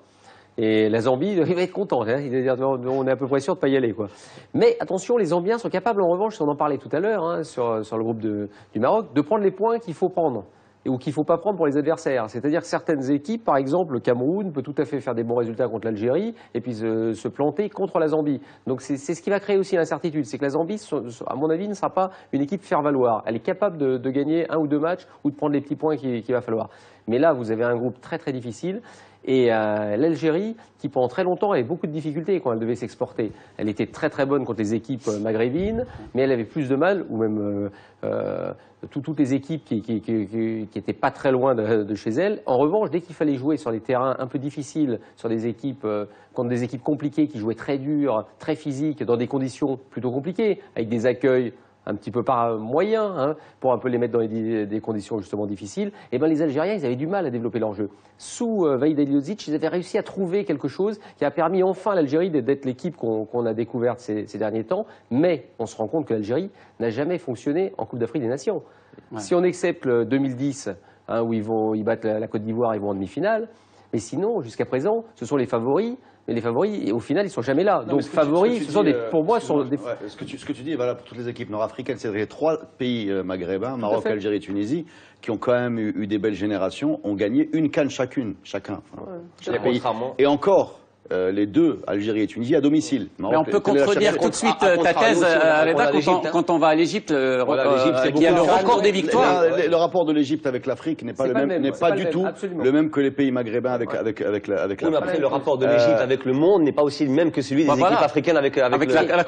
Et la Zambie, il va être content. hein. Il va dire, on est à peu près sûr de pas y aller, quoi. Mais attention, les Zambiens sont capables, en revanche, on en parlait tout à l'heure hein, sur, sur le groupe de- du Maroc, de prendre les points qu'il faut prendre ou qu'il faut pas prendre pour les adversaires. C'est-à-dire que certaines équipes, par exemple le Cameroun, peut tout à fait faire des bons résultats contre l'Algérie et puis se, planter contre la Zambie. Donc c'est ce qui va créer aussi l'incertitude, c'est que la Zambie, à mon avis, ne sera pas une équipe faire valoir. Elle est capable de, gagner un ou deux matchs ou de prendre les petits points qu'il va falloir. Mais là, vous avez un groupe très très difficile. Et euh, l'Algérie, qui pendant très longtemps avait beaucoup de difficultés quand elle devait s'exporter. Elle était très très bonne contre les équipes euh, maghrébines, mais elle avait plus de mal, ou même euh, euh, tout- toutes les équipes qui qui, qui, qui- qui étaient pas très loin de, chez elle. En revanche, dès qu'il fallait jouer sur des terrains un peu difficiles, sur des équipes contre des équipes compliquées qui jouaient très dur, très physiques, dans des conditions plutôt compliquées, avec des accueils un petit peu par moyen, hein, pour un peu les mettre dans des, des conditions justement difficiles, et ben les Algériens, ils avaient du mal à développer leur jeu. Sous euh, Vaïd Eliozic, ils avaient réussi à trouver quelque chose qui a permis enfin à l'Algérie d'être l'équipe qu'on a découverte ces, ces derniers temps, mais on se rend compte que l'Algérie n'a jamais fonctionné en Coupe d'Afrique des Nations. Ouais. Si on accepte le 2010, hein, où ils, vont, ils battent la, la Côte d'Ivoire, ils vont en demi-finale, mais sinon, jusqu'à présent, ce sont les favoris, mais les favoris, au final, ils sont jamais là. Non, Donc ce favoris, ce sont des, euh, pour moi, ce sont des, ouais, ce, que tu, ce que tu dis est valable pour toutes les équipes nord-africaines, c'est les trois pays euh, maghrébins, Maroc. Algérie, Tunisie, qui ont quand même eu, eu des belles générations, ont gagné une canne chacune, chacun. Enfin, chaque Et pays. contrairement- Et encore, euh, les deux, Algérie et Tunisie, à domicile. Mais on peut contredire tout de suite à ta thèse, Reda, quand, hein. quand on va à l'Égypte, euh, Voilà, euh, qui a le record des victoires. le, le rapport de l'Égypte avec l'Afrique n'est pas le pas même, le même, n'est pas du même, tout absolument. le même que les pays maghrébins avec, avec, avec, la- avec Oui, mais l'Afrique. après, le rapport de l'Égypte Euh, avec le monde n'est pas aussi le même que celui des Bah, équipes africaines avec, avec, Avec le- la-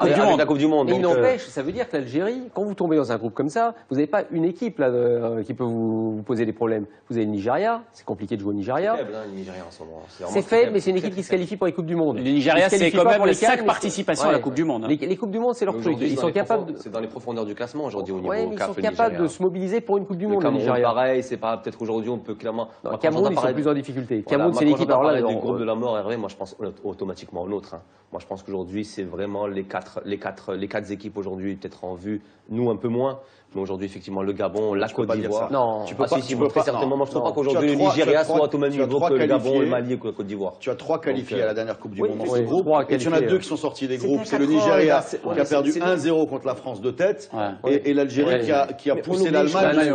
Coupe du Monde. il n'empêche, ça veut dire que l'Algérie, quand vous tombez dans un groupe comme ça, vous n'avez pas une équipe qui peut vous, poser des problèmes. Vous avez le Nigeria, c'est compliqué de jouer au Nigeria. faible, hein, le Nigeria en ce moment. vraiment C'est faible, mais c'est une équipe qui se qualifie pour les Coupes du Monde. Le Nigeria, c'est quand même les cinq participations à la. Coupe du Monde. hein. Les, les Coupes du Monde, c'est leur truc. Ils c'est sont dans les capables de... C'est dans les profondeurs du classement aujourd'hui au niveau Ouais, mais ils CAF, sont le capables de se mobiliser pour une Coupe du Monde, le Cameroun, Nigeria. pareil, c'est pas peut-être aujourd'hui on peut clairement. Non, Moi, Cameroun, ils sont plus en difficulté. Cameroun, c'est l'équipe. Alors là, du groupe de la mort, Hervé, moi je pense automatiquement à l'autre. hein. Moi je pense qu'aujourd'hui c'est vraiment les quatre, les quatre, les quatre équipes aujourd'hui peut-être en vue. Nous un peu moins, mais aujourd'hui effectivement le Gabon, la Côte d'Ivoire. Non. Tu peux Ah, pas- si, si, tu peux très pas- certainement. non, je trouve non. pas qu'aujourd'hui le Nigeria trois- soit au même niveau que le Gabon, le Mali et la Côte d'Ivoire. Tu as trois qualifiés Donc, à la dernière Coupe du oui, Monde dans oui, ce groupe. trois Et tu en as deux qui sont sortis des groupes. C'est le Nigeria qui a perdu c'est- 1-0 contre la France de tête. Ouais. Et, et l'Algérie Ouais. qui a, poussé l'Allemagne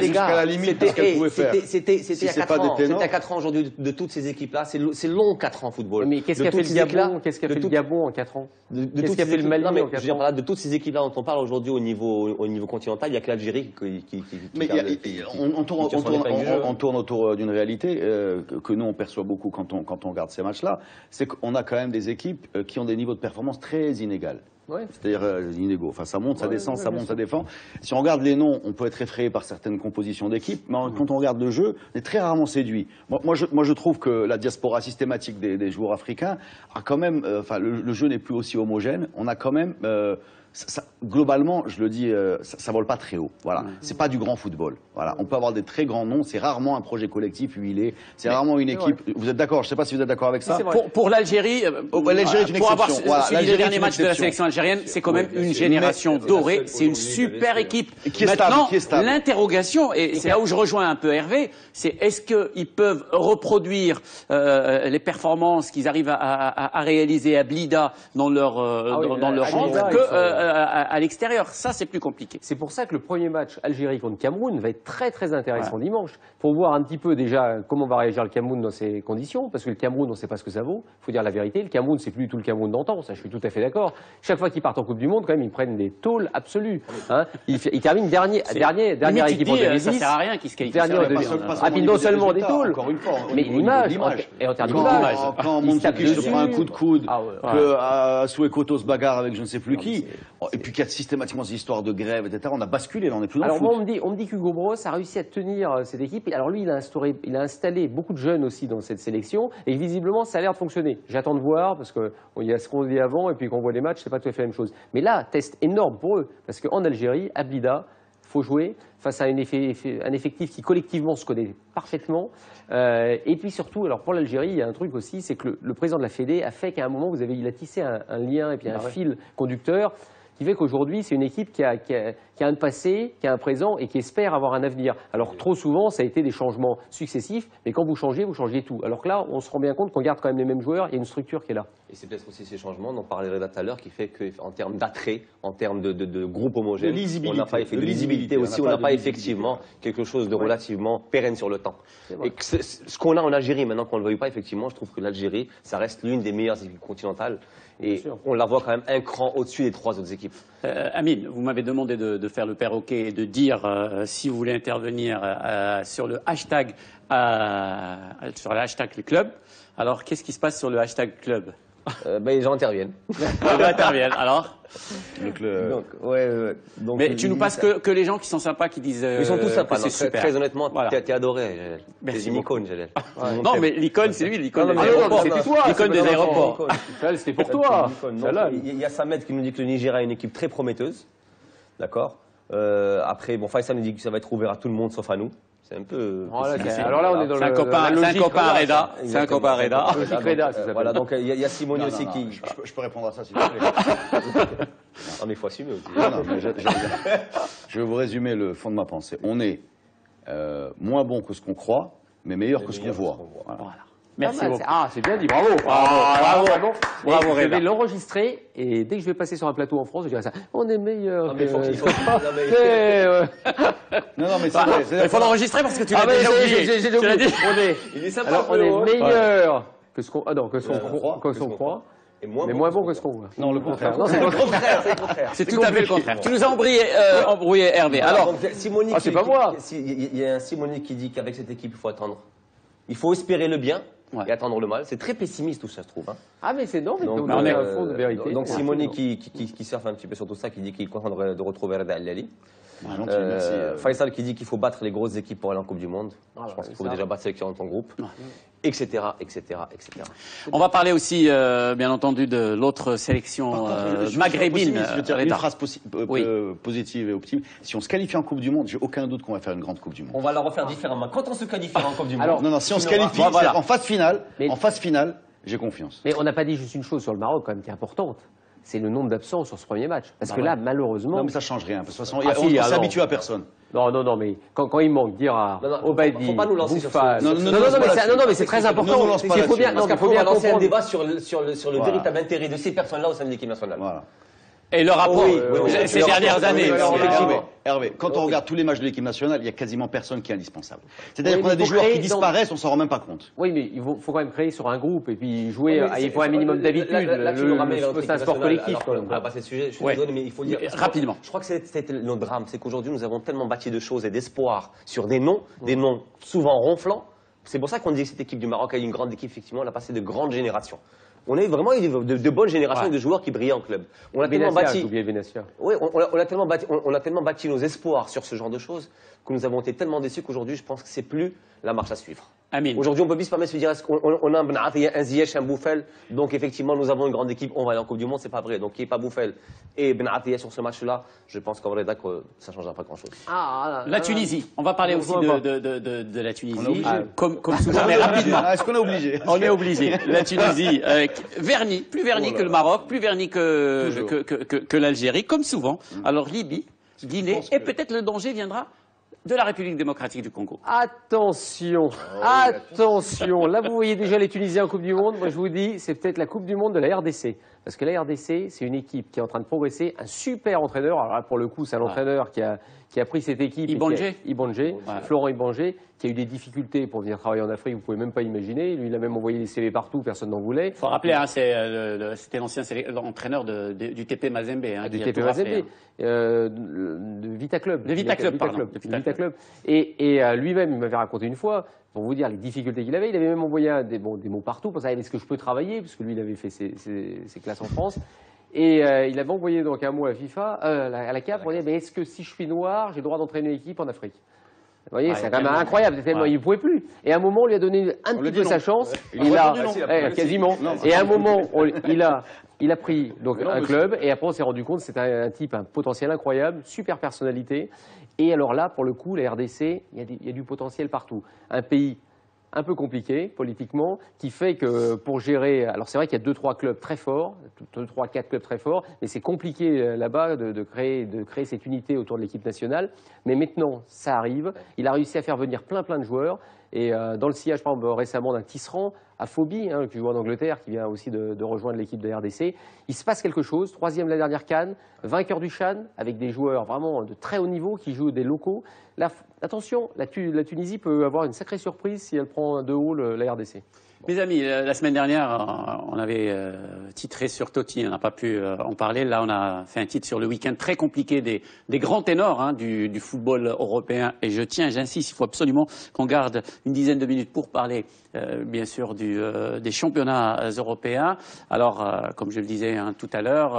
jusqu'à la limite de ce c'était- qu'elle pouvait c'était- faire. C'était 4 à 4 ans aujourd'hui de, toutes ces équipes-là. C'est lo- c'est long 4 ans en football. Mais qu'est-ce qu'a fait le Gabon? Qu'est-ce qu'a fait le Gabon en 4 ans? Qu'est-ce qu'a fait le Mali en je veux quatre dire, ans? par là, de toutes ces équipes-là dont on parle aujourd'hui au niveau, il n'y a que l'Algérie qui, qui, qui, qui Mais il y a- on, on tourne, qui on tourne- on- autour euh, d'une réalité euh, que, que nous on perçoit beaucoup quand on, quand on regarde ces matchs-là, c'est qu'on a quand même des équipes euh, qui ont des niveaux de performance très inégales. Ouais. C'est-à-dire euh, inégaux. Enfin, ça monte, ça Ouais, descend, ouais, ça monte, sûr. ça défend. Si on regarde les noms, on peut être effrayé par certaines compositions d'équipes, mais quand on regarde le jeu, on est très rarement séduit. Moi, moi, je, moi, je trouve que la diaspora systématique des, des joueurs africains a quand même, euh, enfin, le, le jeu n'est plus aussi homogène. On a quand même, euh, ça- ça- globalement, je le dis, euh, ça, ça vole pas très haut. Voilà, c'est pas du grand football. Voilà, on peut avoir des très grands noms. C'est rarement un projet collectif huilé. C'est rarement une équipe. Vous êtes d'accord? Je sais pas si vous êtes d'accord avec ça. Pour, pour l'Algérie, euh, l'Algérie est une pour avoir exception. su- Voilà, suivi les derniers matchs de la sélection algérienne, c'est quand même une génération Mais dorée. C'est une super équipe. Qui est Maintenant, qui est stable. l'interrogation, et c'est là où je rejoins un peu Hervé, c'est est-ce qu'ils peuvent reproduire euh, les performances qu'ils arrivent à, à- à réaliser à Blida dans leur, euh, Ah oui, dans, leur rang Euh, à, à l'extérieur. Ça, c'est plus compliqué. C'est pour ça que le premier match Algérie contre Cameroun va être très très intéressant dimanche. Pour voir un petit peu déjà comment va réagir le Cameroun dans ces conditions, parce que le Cameroun, on ne sait pas ce que ça vaut. Il faut dire la vérité. Le Cameroun, c'est plus du tout le Cameroun d'antan. Ça, je suis tout à fait d'accord. Chaque fois qu'ils partent en Coupe du Monde, quand même, ils prennent des tôles absolues. Hein. Ils, ils terminent dernier, dernier, dernière équipe en te dis, euh, ça 2010. sert à rien qu'ils se qualifient. 2010. Ah, non seulement des tôles, encore une fois, au mais l'image, et en termes Quand, d'image. quand Mandzukic se prend un coup de coude, Ah ouais. que euh, Souekoto se bagarre avec je ne sais plus qui, et puis qu'il y a systématiquement ces histoires de grève, etc., on a basculé, là, on est plus dans le Alors moi, foot. on me dit, on me dit qu'Hugo Bros a réussi à tenir euh, cette équipe. Alors lui, il a instauré, il a installé beaucoup de jeunes aussi dans cette sélection, et visiblement, ça a l'air de fonctionner. J'attends de voir parce que bon, il y a ce qu'on dit avant, et puis qu'on voit les matchs, c'est pas tout à fait la même chose. Mais là, test énorme pour eux, parce qu'en Algérie, à Blida, faut jouer face à un, effet- un effectif qui collectivement se connaît parfaitement. Euh, et puis surtout, alors pour l'Algérie, il y a un truc aussi, c'est que le, le président de la Fédé a fait qu'à un moment, vous avez, il a tissé un, un lien et puis un fil conducteur qui fait qu'aujourd'hui, c'est une équipe qui a, qui, a, qui a un passé, qui a un présent et qui espère avoir un avenir. Alors trop souvent, ça a été des changements successifs, mais quand vous changez, vous changez tout. Alors que là, on se rend bien compte qu'on garde quand même les mêmes joueurs, il y a une structure qui est là. Et c'est peut-être aussi ces changements dont parlait Reda tout à l'heure qui fait qu'en termes d'attrait, en termes de, de, de groupe homogène, De lisibilité. on n'a pas effet- De de lisibilité on aussi, on n'a pas effectivement quelque chose de relativement pérenne sur le temps. Et que ce qu'on a en Algérie, maintenant qu'on ne le veuille pas, effectivement, je trouve que l'Algérie, ça reste l'une des meilleures équipes continentales. Et on la voit quand même un cran au-dessus des trois autres équipes. Euh, Amine, vous m'avez demandé de, de faire le perroquet et de dire euh, si vous voulez intervenir euh, sur le hashtag euh, sur le hashtag club. Alors, qu'est-ce qui se passe sur le hashtag club? Euh, ben, les gens interviennent. [laughs] Interviennent. Alors, Donc, le- Donc, ouais, ouais. Donc, mais tu nous passes que, que les gens qui sont sympas, qui disent. euh, Ils sont tous sympas. que non, c'est très, super. très honnêtement, Voilà. t'es adoré, Jalel. Merci une icône, Jalel. Non, mais l'icône, c'est lui, l'icône des aéroports. non, L'icône c'est- des aéroports. [laughs] c'était pour toi. Il y a- Samed qui nous dit que le Nigeria est une équipe très prometteuse. D'accord Euh, Après, bon, Faisal nous dit que ça va être ouvert à tout le monde sauf à nous. C'est un peu. Oh, là, pessimiste. c'est- alors là, on est dans C'est un le- copain, la c'est un copain Reda, Reda. C'est un copain Reda. Voilà, Logique donc, Reda, ça. Voilà, donc il y a, il y a Simone Non, aussi non, qui. non, je, peux, je peux répondre à ça, s'il vous plaît. [laughs] Ah, mais il faut assumer aussi. Non, non, je, vais vous résumer le fond de ma pensée. On est euh, moins bon que ce qu'on croit, mais meilleur que ce qu'on meilleur que voit. ce qu'on voit. Voilà. Merci beaucoup. Ah, c'est bien dit. Bravo. Ah, bravo. bravo. Bravo, Et Je vais l'enregistrer et dès que je vais passer sur un plateau en France, je dirai ça. On est meilleur. Ah, mais il faut- que- il faut- [laughs] non, Eh. Non, non, mais c'est Ah, vrai. Il faut l'enregistrer parce que tu Ah, l'as déjà oublié. j'ai-. On est. Il est sympa, Alors, on est meilleur que ce qu'on ah non, que ce qu'on qu'on croit, Et moins mais bon moins bon que ce qu'on voit. Non, le contraire. Non, c'est le contraire, c'est le contraire. C'est tout à fait le contraire. Tu nous as embrouillé, euh, embrouillé Hervé. Alors, donc, Simoni Ah, c'est pas moi. Il y a un Simoni qui dit qu'avec cette équipe, il faut attendre. Il faut espérer le bien Ouais. et attendre le mal. C'est très pessimiste tout ça, je trouve. hein. Ah mais c'est Donc, vous on est- fond de vérité. donc Ouais, Simoni qui, qui, qui, qui surfe un petit peu sur tout ça, qui dit qu'il est content de, de retrouver Reda Al-Lali. Ah, gentil, Euh, euh. Faisal qui dit qu'il faut battre les grosses équipes pour aller en Coupe du Monde. Ah, je pense qu'il faut ça. déjà battre sélection dans ton groupe, etc., etc., etc. on va parler aussi, euh, bien entendu, de l'autre sélection euh, Je- je- maghrébine. je- veux dire une Reda. phrase euh, Oui. euh, positive et optimiste. Si on se qualifie en Coupe du Monde, j'ai aucun doute qu'on va faire une grande Coupe du Monde. On va la refaire différemment. Quand on se qualifie en Coupe du Monde, Alors, Non, non, si on se qualifie, voilà. en phase finale, Mais- en phase finale, j'ai confiance. Mais on n'a pas dit juste une chose sur le Maroc quand même qui est importante. C'est le nombre d'absents sur ce premier match. Parce Bah que ouais. là, malheureusement. Non, mais ça change rien. De toute façon, Ah, on, si, on s'habitue à personne. Non, non, non, mais quand, quand il manque, dire à Non, non, faut- Obadi, faut pas nous lancer sur Bouffal- ce- Non, Non, non, non, mais c'est- là-dessus. non, non, mais c'est très important. lance pas Il faut bien, Parce non, qu'il il faut faut bien lancer un comprendre. débat sur le, sur le, sur le Voilà. véritable intérêt de ces personnes-là au sein de l'équipe nationale. Voilà. Et le rapport, Oui, oui, oui, ces dernières années. Hervé, quand on regarde tous les matchs de l'équipe nationale, il y a quasiment personne qui est indispensable. C'est-à-dire Oui, qu'on a des joueurs qui disparaissent, on s'en rend même pas compte. Oui, mais il faut, faut quand même créer sur un groupe et puis jouer. Oui, euh, il faut un minimum d'habitude. Le- C'est un sport collectif. même. va passer le sujet. Je suis Ouais. désolé, mais il faut dire. Rapidement. Je crois que c'est- notre drame. C'est qu'aujourd'hui, nous avons tellement bâti de choses et d'espoir sur des noms, des noms souvent ronflants. C'est pour ça qu'on dit que cette équipe du Maroc a une grande équipe, effectivement. Elle a passé de grandes générations. On a eu vraiment eu de, de- de bonnes générations Ouais. et de joueurs qui brillaient en club. On a tellement bâti. Oui, on, a, on a tellement bâti, on, on a tellement bâti nos espoirs sur ce genre de choses que nous avons été tellement déçus qu'aujourd'hui, je pense que c'est plus la marche à suivre. Amine. Aujourd'hui, on peut plus se permettre de se dire est-ce qu'on on, on a un Benatia, un Ziyech, un Bouffel, donc effectivement, nous avons une grande équipe, on va aller en Coupe du Monde, c'est pas vrai. Donc, il n'y ait pas Bouffel et Benatia sur ce match-là, je pense qu'en vrai, d'accord, ça ne changera pas grand-chose. Ah, La Tunisie. On va parler On aussi de, de, de, de, de la On est Tunisie. Ah, Comme, comme souvent, mais rapidement. Ah, Est-ce qu'on est obligé [laughs] On est obligé. La Tunisie, euh, verni, plus verni que le Maroc, plus verni que, que, que, que, que l'Algérie, comme souvent. Alors Libye, Guinée, et que- peut-être le danger viendra de la République démocratique du Congo. Attention, attention. Là, vous voyez déjà les Tunisiens en Coupe du Monde. Moi, je vous dis, c'est peut-être la Coupe du Monde de la RDC. Parce que la RDC, c'est une équipe qui est en train de progresser, un super entraîneur. Alors là, pour le coup, c'est un entraîneur qui a, qui a pris cette équipe. Ibangé. Ibangé, Florent Ibangé, qui a eu des difficultés pour venir travailler en Afrique, vous pouvez même pas imaginer. Lui, il a même envoyé des CV partout, personne n'en voulait. Il faut rappeler, hein, euh, c'était l'ancien entraîneur de- de- du TP Mazembe. Hein, Ah, du TP Mazembe, hein. euh, de Vita Club. De Vita Club, pardon, Club, de de Vita Vita Club. Et, et, euh, lui-même, il m'avait raconté une fois, pour vous dire les difficultés qu'il avait, il avait même envoyé des, bon, des mots partout pour savoir est-ce que je peux travailler, parce que lui, il avait fait ses, ses- ses classes en France. Et euh, il avait envoyé donc un mot à FIFA, euh, à la- à la CAF, pour dire mais est-ce que si je suis noir, j'ai le droit d'entraîner une équipe en Afrique? Vous voyez, Ah, c'est quand même incroyable, c'est tellement, Ouais. il ne pouvait plus. Et à un moment, on lui a donné un On petit peu non. sa chance. Il Il a a, répondu non. eh, quasiment. Non, Et à un moment, on- il a, il a pris donc Mais non, un club et après on s'est rendu compte que c'était un, un type, un potentiel incroyable, super personnalité. Et alors là, pour le coup, la RDC, il y a, des- il y a du potentiel partout. Un pays un peu compliqué politiquement, qui fait que pour gérer, alors c'est vrai qu'il y a deux trois clubs très forts, deux trois quatre clubs très forts, mais c'est compliqué euh, là-bas de, de créer de créer cette unité autour de l'équipe nationale. Mais maintenant, ça arrive. Il a réussi à faire venir plein plein de joueurs. Et euh, dans le sillage, par exemple, récemment d'un Tisserand à Phobie, hein, qui joue en Angleterre, qui vient aussi de, rejoindre l'équipe de RDC, il se passe quelque chose. Troisième la dernière Cannes, vainqueur du Chan, avec des joueurs vraiment de très haut niveau qui jouent des locaux. Attention, la, Tu- la Tunisie peut avoir une sacrée surprise si elle prend de haut la RDC. Mes amis, euh, la semaine dernière, on avait euh, titré sur Totti, on n'a pas pu euh, en parler. Là, on a fait un titre sur le week-end très compliqué des, grands ténors hein, du, football européen. Et je tiens, j'insiste, il faut absolument qu'on garde une dizaine de minutes pour parler, bien sûr, des championnats européens. Alors, comme je le disais hein, tout à l'heure,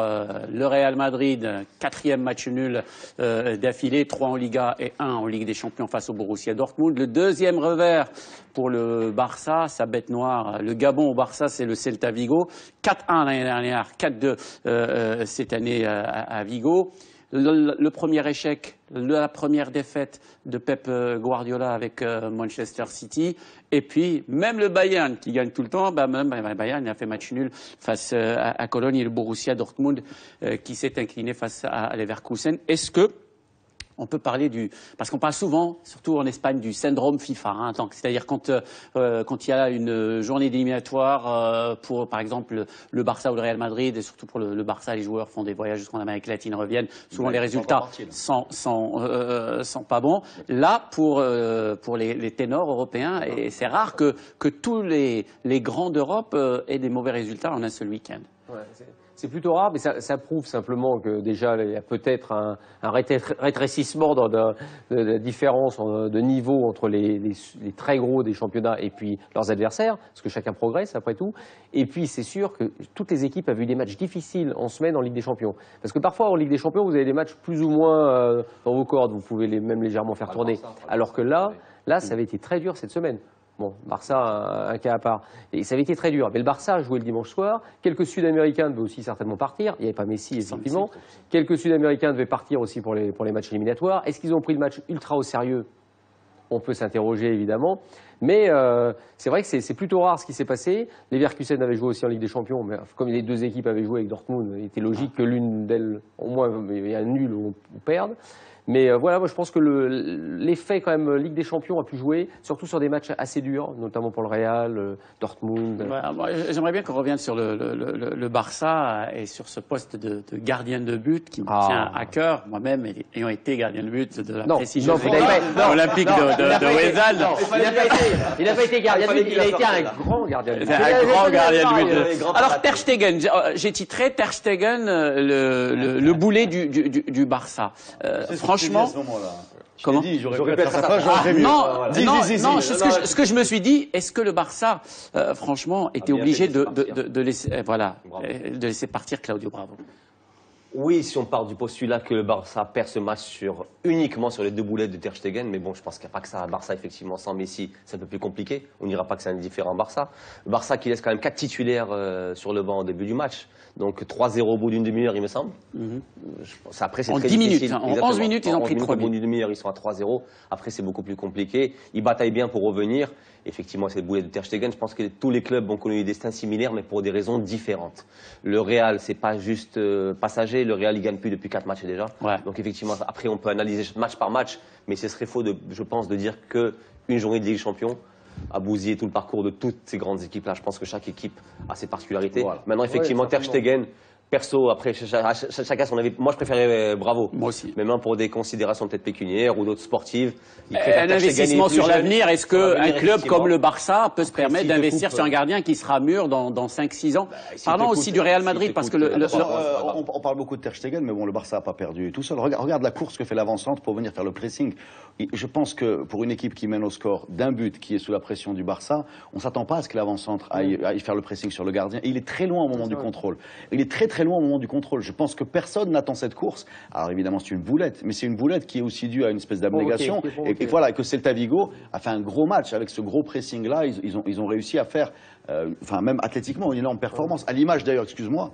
le Real Madrid, quatrième match nul d'affilée, trois en Liga et un en Ligue des Champions face au Borussia Dortmund. Le deuxième revers pour le Barça, sa bête noire. Le Gabon au Barça, c'est le Celta Vigo. 4-1 l'année dernière, 4-2 euh, euh, cette année euh, à, à Vigo. Le, premier échec, la première défaite de Pep euh, Guardiola avec Manchester City. Et puis, même le Bayern, qui gagne tout le temps, bah, même bah, Bayern a fait match nul face à, Cologne et le Borussia Dortmund qui s'est incliné face à, à Leverkusen. Est-ce que on peut parler du parce qu'on parle souvent, surtout en Espagne, du syndrome FIFA. Hein, C'est-à-dire quand euh, euh, quand il y a une journée d'éliminatoire euh, pour par exemple le Barça ou le Real Madrid et surtout pour le, le Barça, les joueurs font des voyages jusqu'en Amérique latine, reviennent. Souvent les résultats là. sont sont, euh, sont pas bons. Là pour pour les, les ténors européens, et c'est rare que que tous les les grands d'Europe aient des mauvais résultats en un seul week-end. Ouais, c'est- plutôt rare, mais ça, ça prouve simplement que déjà il y a peut-être un, un rétr- rétrécissement dans de, de la différence en- de niveau entre les, les- les très gros des championnats et puis leurs adversaires, parce que chacun progresse après tout. Et puis c'est sûr que toutes les équipes avaient eu des matchs difficiles en semaine en Ligue des Champions, parce que parfois en Ligue des Champions vous avez des matchs plus ou moins euh, dans vos cordes, vous pouvez les même légèrement faire tourner, alors que là, là ça avait été très dur cette semaine. Bon, Barça, un, un cas à part. Et ça avait été très dur. Mais le Barça a joué le dimanche soir. Quelques Sud-Américains devaient aussi certainement partir. Il n'y avait pas Messi, effectivement. Quelques Sud-Américains devaient partir aussi pour les, pour les matchs éliminatoires. Est-ce qu'ils ont pris le match ultra au sérieux? On peut s'interroger, évidemment. Mais euh, c'est vrai que c'est plutôt rare ce qui s'est passé. Les Verkusen avaient joué aussi en Ligue des Champions. Mais comme les deux équipes avaient joué avec Dortmund, il était logique que l'une d'elles, au moins, il y ait un nul ou, ou perde. Mais euh, voilà, moi je pense que le- l'effet quand même Ligue des Champions a pu jouer, surtout sur des matchs assez durs, notamment pour le Real, euh, Dortmund. Ouais, moi, J'aimerais bien qu'on revienne sur le, le- le- le Barça et sur ce poste de, de gardien de but qui me Ah. tient à cœur, moi-même ayant été gardien de but de la Non, prestigieuse olympique non, de, de, non, Il n'a pas été, il n'a pas été gardien de but, il a été un grand gardien de but. Un grand gardien de but. Alors. Ter Stegen, j'ai- euh, titré Ter Stegen euh, le, le, le boulet du, du, du- du Barça. Franchement, à Comment dit, j'aurais pu être à sa place, à j'aurais mieux. non, non, ce, que je, me suis dit, est-ce que le Barça, euh, franchement, était bien obligé de de, laisser de, partir. de- de laisser, euh, voilà, Bravo. euh, de laisser partir Claudio Bravo? Oui, si on part du postulat que le Barça perd ce match sur, uniquement sur les deux boulettes de Ter Stegen, mais bon, je pense qu'il n'y a pas que ça. Barça, effectivement, sans Messi, c'est un peu plus compliqué. On n'ira pas que c'est un différent Barça. Le Barça qui laisse quand même quatre titulaires euh, sur le banc au début du match. Donc 3-0 au bout d'une demi-heure, il me semble. Je pense- Après, c'est En très 10 minutes, difficile. hein. En Exactement. 11 minutes, ils ont pris 11 trois Au bout d'une demi-heure, ils sont à 3-0. Après, c'est beaucoup plus compliqué. Ils bataillent bien pour revenir. Effectivement, c'est le boulet de Ter Stegen. Je pense que tous les clubs ont connu des destins similaires, mais pour des raisons différentes. Le Real, c'est pas juste euh, passager. Le Real, il gagne plus depuis 4 matchs déjà. Ouais. Donc effectivement, après, on peut analyser match par match, mais ce serait faux, de, je pense, de dire que une journée de Ligue des Champions à bousiller tout le parcours de toutes ces grandes équipes-là. Je pense que chaque équipe a ses particularités. Voilà. Maintenant, effectivement, Ouais, Ter. Stegen, perso, après, ch- ch- ch- chacun son avis. Moi, je préférais euh, Bravo. Moi aussi. Mais même pour des considérations peut-être pécuniaires ou d'autres sportives. il préfère Un investissement sur l'avenir, est-ce qu'un club comme le Barça peut se permettre d'investir sur un euh, gardien qui sera mûr dans, dans 5-6 ans? s'il Parlons aussi du Real Madrid, parce que le, le- Euh, on, on parle beaucoup de Ter Stegen, mais bon, le Barça n'a pas perdu tout seul. Regarde, regarde la course que fait l'avant-centre pour venir faire le pressing. Je pense que pour une équipe qui mène au score d'un but, qui est sous la pression du Barça, on s'attend pas à ce que l'avant-centre aille, aille faire le pressing sur le gardien. Et il est très loin au moment du contrôle. Il est très très loin au moment du contrôle. Je pense que personne n'attend cette course. Alors évidemment, c'est une boulette, mais c'est une boulette qui est aussi due à une espèce qui est et, voilà, que Celta Vigo a fait un gros match avec ce gros pressing-là. Ils, ils ont, ils ont réussi à faire, euh, enfin même athlétiquement, une énorme performance. À l'image d'ailleurs, excuse-moi,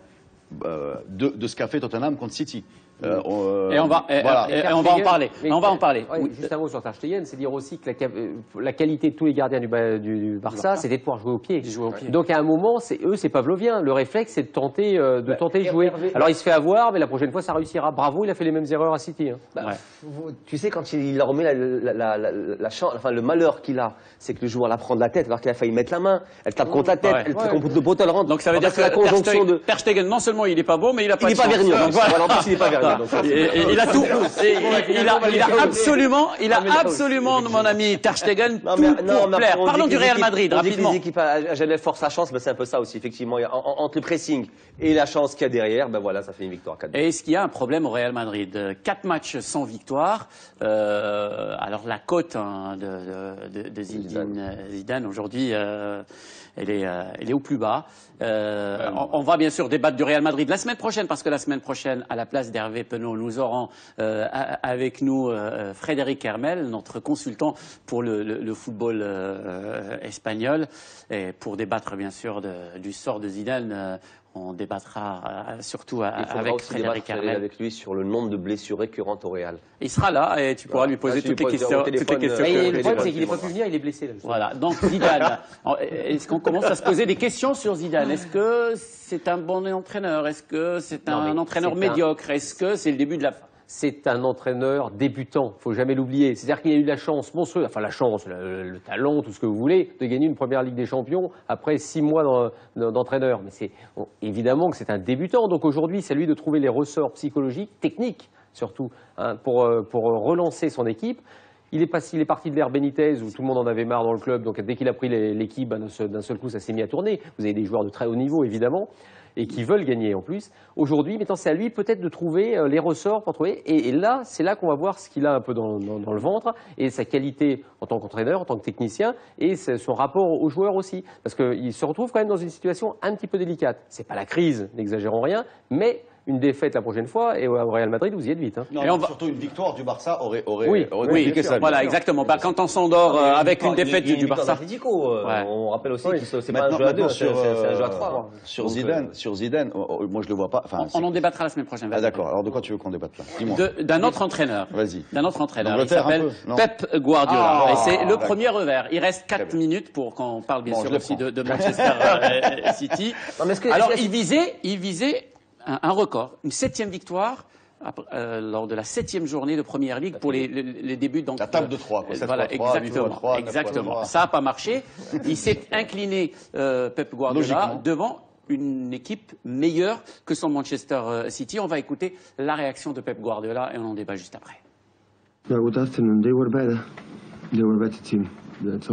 euh, de, de ce qu'a fait Tottenham contre City. Euh, euh, Et on va, et- voilà. et- et Ter on va en parler. mais- On va en parler. Ouais, Oui. Juste un mot sur Ter Stegen, c'est dire aussi que la, euh, la qualité de tous les gardiens du, ba- du- du Barça, c'était de pouvoir jouer au pied. De jouer au pied. Donc à un moment, c'est eux, c'est pavlovien. Le réflexe, c'est de tenter, de tenter de Hervé- jouer. Hervé- Alors il se fait avoir, mais la prochaine fois, ça réussira. Bravo, il a fait les mêmes erreurs à City. hein. Bah, Ouais. vous- Tu sais, quand il, remis la, la, la, la- la chance, enfin, le malheur qu'il a, c'est que le joueur la prend de la tête alors qu'il a failli mettre la main. Elle tape contre la tête, Ouais. elle tape Ouais. contre le poteau, elle rentre. Donc ça veut dire que la Ter conjonction Stegen, de. Ter Stegen, non seulement il n'est pas beau, mais il a pas Il de n'est pas voilà. en plus, il n'est pas vergneux. Il a tout. Il, a, absolument, il a absolument, mon ami Ter Stegen, tout pour plaire. Parlons du Real Madrid, rapidement. les équipes à, Genève forcent sa chance, mais c'est un peu ça aussi, effectivement. Entre le pressing et la chance qu'il y a derrière, ben voilà, ça fait une victoire 4 Et est-ce qu'il y a un problème au Real Madrid? Quatre matchs sans victoire. Euh, alors la cote hein, de, Zinedine euh, Zidane aujourd'hui, euh, elle, est, euh, elle est au plus bas. Euh, on, on va bien sûr débattre du Real Madrid la semaine prochaine, parce que la semaine prochaine, à la place d'Hervé Penaud, nous aurons euh, avec nous euh, Frédéric Hermel, notre consultant pour le, le- le football euh, espagnol, et pour débattre bien sûr de- du sort de Zidane. Euh, on débattra euh, surtout à- Il faudra avec aussi Frédéric avec lui sur le nombre de blessures récurrentes au Real. Il sera là et tu pourras Voilà. lui poser Là, toutes lui les questions. toutes les questions euh, le problème, c'est qu'il n'est pas pu venir, il est blessé. Là. Voilà, donc Zidane. Est-ce qu'on commence à se poser des questions sur Zidane? Est-ce que c'est un bon entraîneur? Est-ce que c'est un entraîneur un- médiocre? Est-ce que c'est le début de la fin c'est un entraîneur débutant, faut jamais l'oublier. C'est-à-dire qu'il a eu la chance monstrueuse, enfin la chance, le, le talent, tout ce que vous voulez, de gagner une première Ligue des Champions après six mois d'en- d'en- d'entraîneur. Mais c'est évidemment que c'est un débutant. Donc aujourd'hui, c'est lui de trouver les ressorts psychologiques, techniques surtout, hein, pour, euh, pour relancer son équipe. Il est, pas, il est parti de l'ère Benitez où tout le monde en avait marre dans le club. Donc dès qu'il a pris l'équipe, seul, d'un seul coup, ça s'est mis à tourner. Vous avez des joueurs de très haut niveau, évidemment, et qui veulent gagner en plus. Aujourd'hui, maintenant, c'est à lui peut-être de trouver euh, les ressorts pour trouver. Et, là, c'est là qu'on va voir ce qu'il a un peu dans, dans- le ventre et sa qualité en tant qu'entraîneur, en tant que technicien, et son rapport aux joueurs aussi. Parce qu'il se retrouve quand même dans une situation un petit peu délicate. C'est pas la crise, n'exagérons rien, mais une défaite la prochaine fois, et au Real Madrid, vous y êtes vite. hein. Non, Et non, on va- surtout une victoire du Barça aurait, aurait, Oui, aurait oui, ça. sûr. Voilà, exactement. Bah, quand on s'endort euh, avec une défaite du, du Barça. Atlético, euh, Ouais. On rappelle aussi Oui. que c'est pas un Maintenant, jeu à deux, c'est un jeu à euh, trois. sur Donc, Zidane, euh, sur Zidane, oh, oh, moi je le vois pas. Enfin, On, on en débattra la semaine prochaine. Ah d'accord. Alors de quoi tu veux qu'on débatte là? Dis-moi. D'un autre entraîneur. Vas-y. D'un autre entraîneur. Il s'appelle Pep Guardiola. Ah, et c'est le premier revers. Il reste 4 Très bien. minutes pour qu'on parle bien sûr aussi de, Manchester [laughs] euh, City. Alors il visait, il visait un, un record, une septième victoire. après- euh, lors de la septième journée de Première Ligue pour les, les- les débuts donc La table de trois, quoi. euh, voilà exactement ça n'a pas marché il s'est incliné euh, Pep Guardiola devant une équipe meilleure que son Manchester euh, City on va écouter la réaction de Pep Guardiola et on en débat juste après Yeah, good afternoon. They were better. They were better team.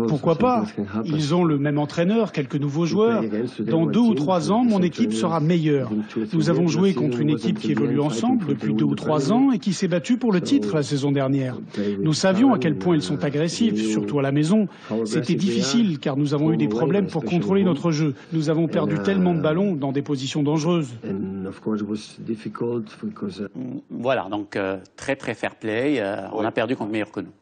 Pourquoi pas? Ils ont le même entraîneur, quelques nouveaux joueurs. Dans deux ou trois ans, mon équipe sera meilleure. Nous avons joué contre une équipe qui évolue ensemble depuis deux ou trois ans et qui s'est battue pour le titre la saison dernière. Nous savions à quel point ils sont agressifs, surtout à la maison. C'était difficile car nous avons eu des problèmes pour contrôler notre jeu. Nous avons perdu tellement de ballons dans des positions dangereuses. And of course, it was difficult because voilà donc euh, très très fair play euh, on a perdu contre meilleur que nous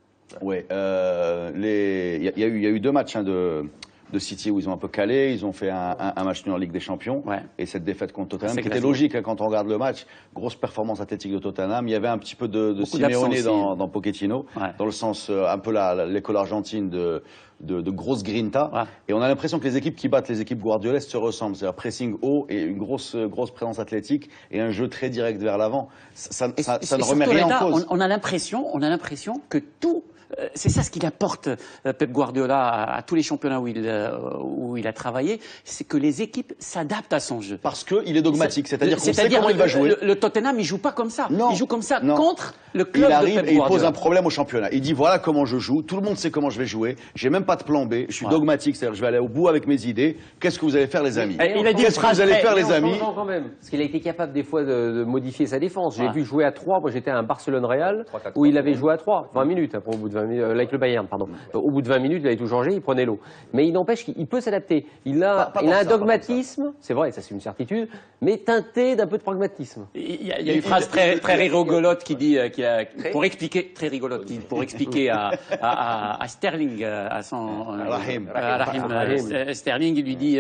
Euh, les- il y, a- il y a eu- il y a eu deux matchs hein, de, de City où ils ont un peu calé, ils ont fait un, un- un match nul en Ligue des Champions, Ouais. et cette défaite contre Tottenham, qui était logique hein, quand on regarde le match, grosse performance athlétique de Tottenham, il y avait un petit peu de, de Simeone dans, dans Pochettino, Ouais. dans le sens euh, un peu l'école argentine de, de, de grosse grinta. Et on a l'impression que les équipes qui battent les équipes guardiolesques se ressemblent. C'est-à-dire pressing haut et une grosse, grosse présence athlétique et un jeu très direct vers l'avant. Ça, ça, ça, ne remet rien en cause. On, on a l'impression, que tout euh, c'est ça ce qu'il apporte, euh, Pep Guardiola, à, tous les championnats où il, euh, où il a travaillé, c'est que les équipes s'adaptent à son jeu. Parce qu'il est dogmatique, c'est-à-dire qu'on sait comment il va jouer. Le, Tottenham, il joue pas comme ça. Non, il joue comme ça contre le club Il arrive de Pep et il pose un problème au championnat. Il dit voilà comment je joue, tout le monde sait comment je vais jouer, j'ai même pas de plan B, je suis dogmatique, c'est-à-dire je vais aller au bout avec mes idées. Qu'est-ce que vous allez faire les amis Qu'est-ce que vous allez faire les amis quand même, parce qu'il a été capable des fois de, modifier sa défense. J'ai vu jouer à 3, moi j'étais à un Barcelone-Real, où il avait joué à 3, 20 minutes après au bout de 20 minutes, avec le Bayern pardon. Au bout de 20 minutes, il avait tout changé, il prenait l'eau. Mais il n'empêche qu'il peut s'adapter. Il a, il a un dogmatisme, c'est vrai, ça c'est une certitude, mais teinté d'un peu de pragmatisme. Il y a, une phrase très, très rigolote qui dit, euh, qui a, pour expliquer, très rigolote, pour expliquer à, à, à, Sterling, euh, à son, Rahim, euh, Sterling, il lui dit,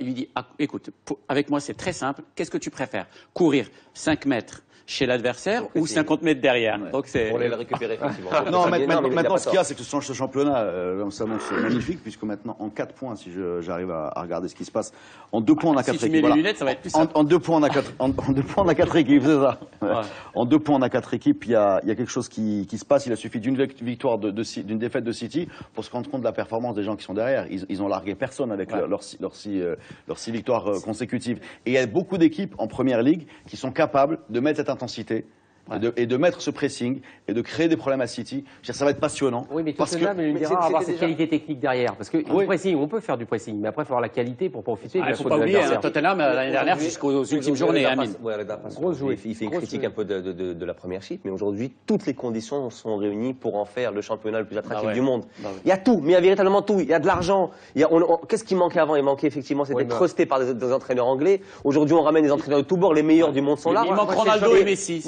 il lui dit, ah, écoute, avec moi c'est très simple, qu'est-ce que tu préfères? Courir 5 mètres chez l'adversaire ou 50 mètres derrière. Donc c'est pour les récupérer effectivement. non, maintenant, maintenant ce qu'il y a, c'est que ce championnat, euh, ça [clears throat] magnifique puisque maintenant en 4 points, si j'arrive à, à, regarder ce qui se passe, en 2 points on a 4 si équipes. Tu mets les lunettes, ça va être plus simple. En, 2 points on a 4 en, deux points on a quatre équipes, c'est ça. En 2 points on a 4 équipes. Il y a, il y a quelque chose qui, qui se passe. Il a suffi d'une victoire, d'une de, défaite de City pour se rendre compte de la performance des gens qui sont derrière. Ils, ils ont largué personne avec leurs leur, euh, six victoires euh, consécutives. Et il y a beaucoup d'équipes en première ligue qui sont capables de mettre cette intensité et, de, mettre ce pressing et de créer des problèmes à City. Ça va être passionnant. Oui, mais parce que il me dira avoir cette qualité technique derrière. Parce que pressing, on peut faire du pressing, mais après, il faut avoir la qualité pour profiter. Ah, il ne faut pas oublier hein, Tottenham euh, l'année dernière jusqu'aux ultimes journées. Il fait une critique un peu de, la première chip, mais aujourd'hui, toutes les conditions sont réunies pour en faire le championnat le plus attractif ah du monde. Bah il y a tout, mais il y a véritablement tout. Il y a de l'argent. Qu'est-ce qui manquait avant? Il manquait effectivement, c'était trusté par des, entraîneurs anglais. Aujourd'hui, on ramène des entraîneurs de tous bords. Les meilleurs du monde sont là. Il manque Ronaldo et Messi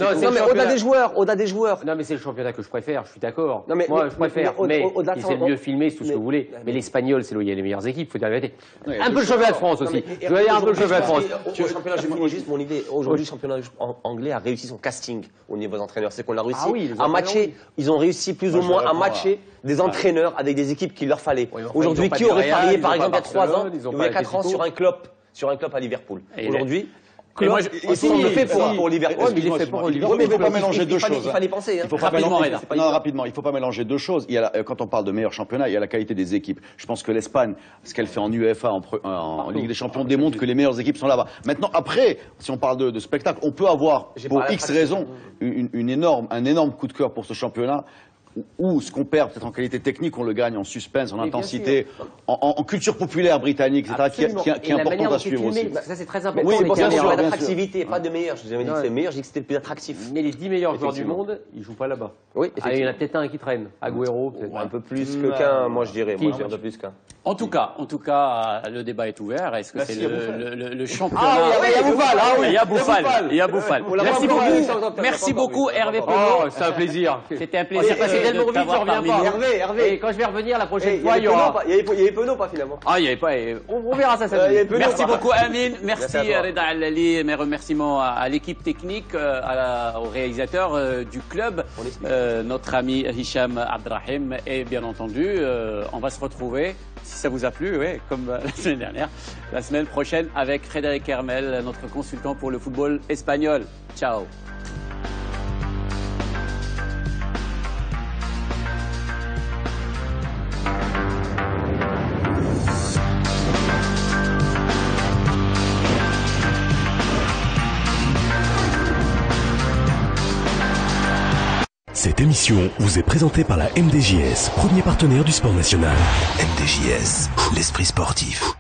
au-delà des joueurs, au-delà des joueurs. Non, mais c'est le championnat que je préfère, je suis d'accord. Non, mais moi, je préfère. Mais, c'est mieux filmé, c'est tout ce que vous voulez. Mais l'espagnol, c'est là où il y a les meilleures équipes, faut dire la vérité. Un peu le championnat de France aussi. Je veux dire un peu le championnat de France. Au championnat, je finis juste mon idée. Aujourd'hui, le championnat anglais a réussi son casting au niveau des entraîneurs. C'est qu'on a réussi ah à matcher. Ils ont réussi plus ou moins à matcher des entraîneurs avec des équipes qu'il leur fallait. Aujourd'hui, qui aurait parié, par exemple, il y a 3 ans, il y a 4 ans, sur un club sur un club à Liverpool. Aujourd'hui, et moi, je, le fait pour, pour Liverpool. Ouais, mais il est fait pour il ne faut pas mélanger deux choses. Il fallait penser. Hein. Il faut pas rapidement, mélanger, non, rapidement. Il faut pas mélanger deux choses. Il y a quand on parle de meilleur championnat, il y a la qualité des équipes. Je pense que l'Espagne, ce qu'elle fait en UEFA, en, en Ligue des Champions, démontre que les meilleures équipes sont là-bas. Maintenant, après, si on parle de, de spectacle, on peut avoir, pour X raisons, une, une énorme, un énorme coup de cœur pour ce championnat ou ce qu'on perd peut-être en qualité technique, on le gagne en suspense, en intensité, en, culture populaire britannique, etc., qui, est important à suivre aussi. ça c'est très important. Oui, c'est bien sûr, l'attractivité, pas de meilleur. Je jamais dit que c'est meilleur, je dis que c'était le plus attractif. Mais les 10 meilleurs joueurs du monde, ils jouent pas là-bas. Oui, ah, il y en a peut-être un qui traîne. Agüero, peut-être. Un peu plus que qu'un, moi je dirais. Moi, un peu plus qu'un. En tout cas, en tout cas, le débat est ouvert. Est-ce que c'est le, championnat Ah, il y a Bouffal, ah oui, il y a Bouffal, il y a Bouffal. Merci beaucoup, merci beaucoup, Hervé Oh, c'est un plaisir. C'était un plaisir. Je reviens pas. Hervé, Hervé. Quand je vais revenir la prochaine fois, il y aura. Il y avait Penaud, pas finalement. Ah, il y avait pas. On verra ça samedi. Merci beaucoup, Amine. Merci Reda Alali. Mes remerciements à l'équipe technique, au réalisateur du club, notre ami Hicham Abdrahim, et bien entendu, on va se retrouver si ça vous a plu, ouais, comme euh, [laughs] la semaine dernière, la semaine prochaine avec Frédéric Hermel, notre consultant pour le football espagnol. Ciao Cette émission vous est présentée par la MDJS, premier partenaire du sport national. MDJS, l'esprit sportif.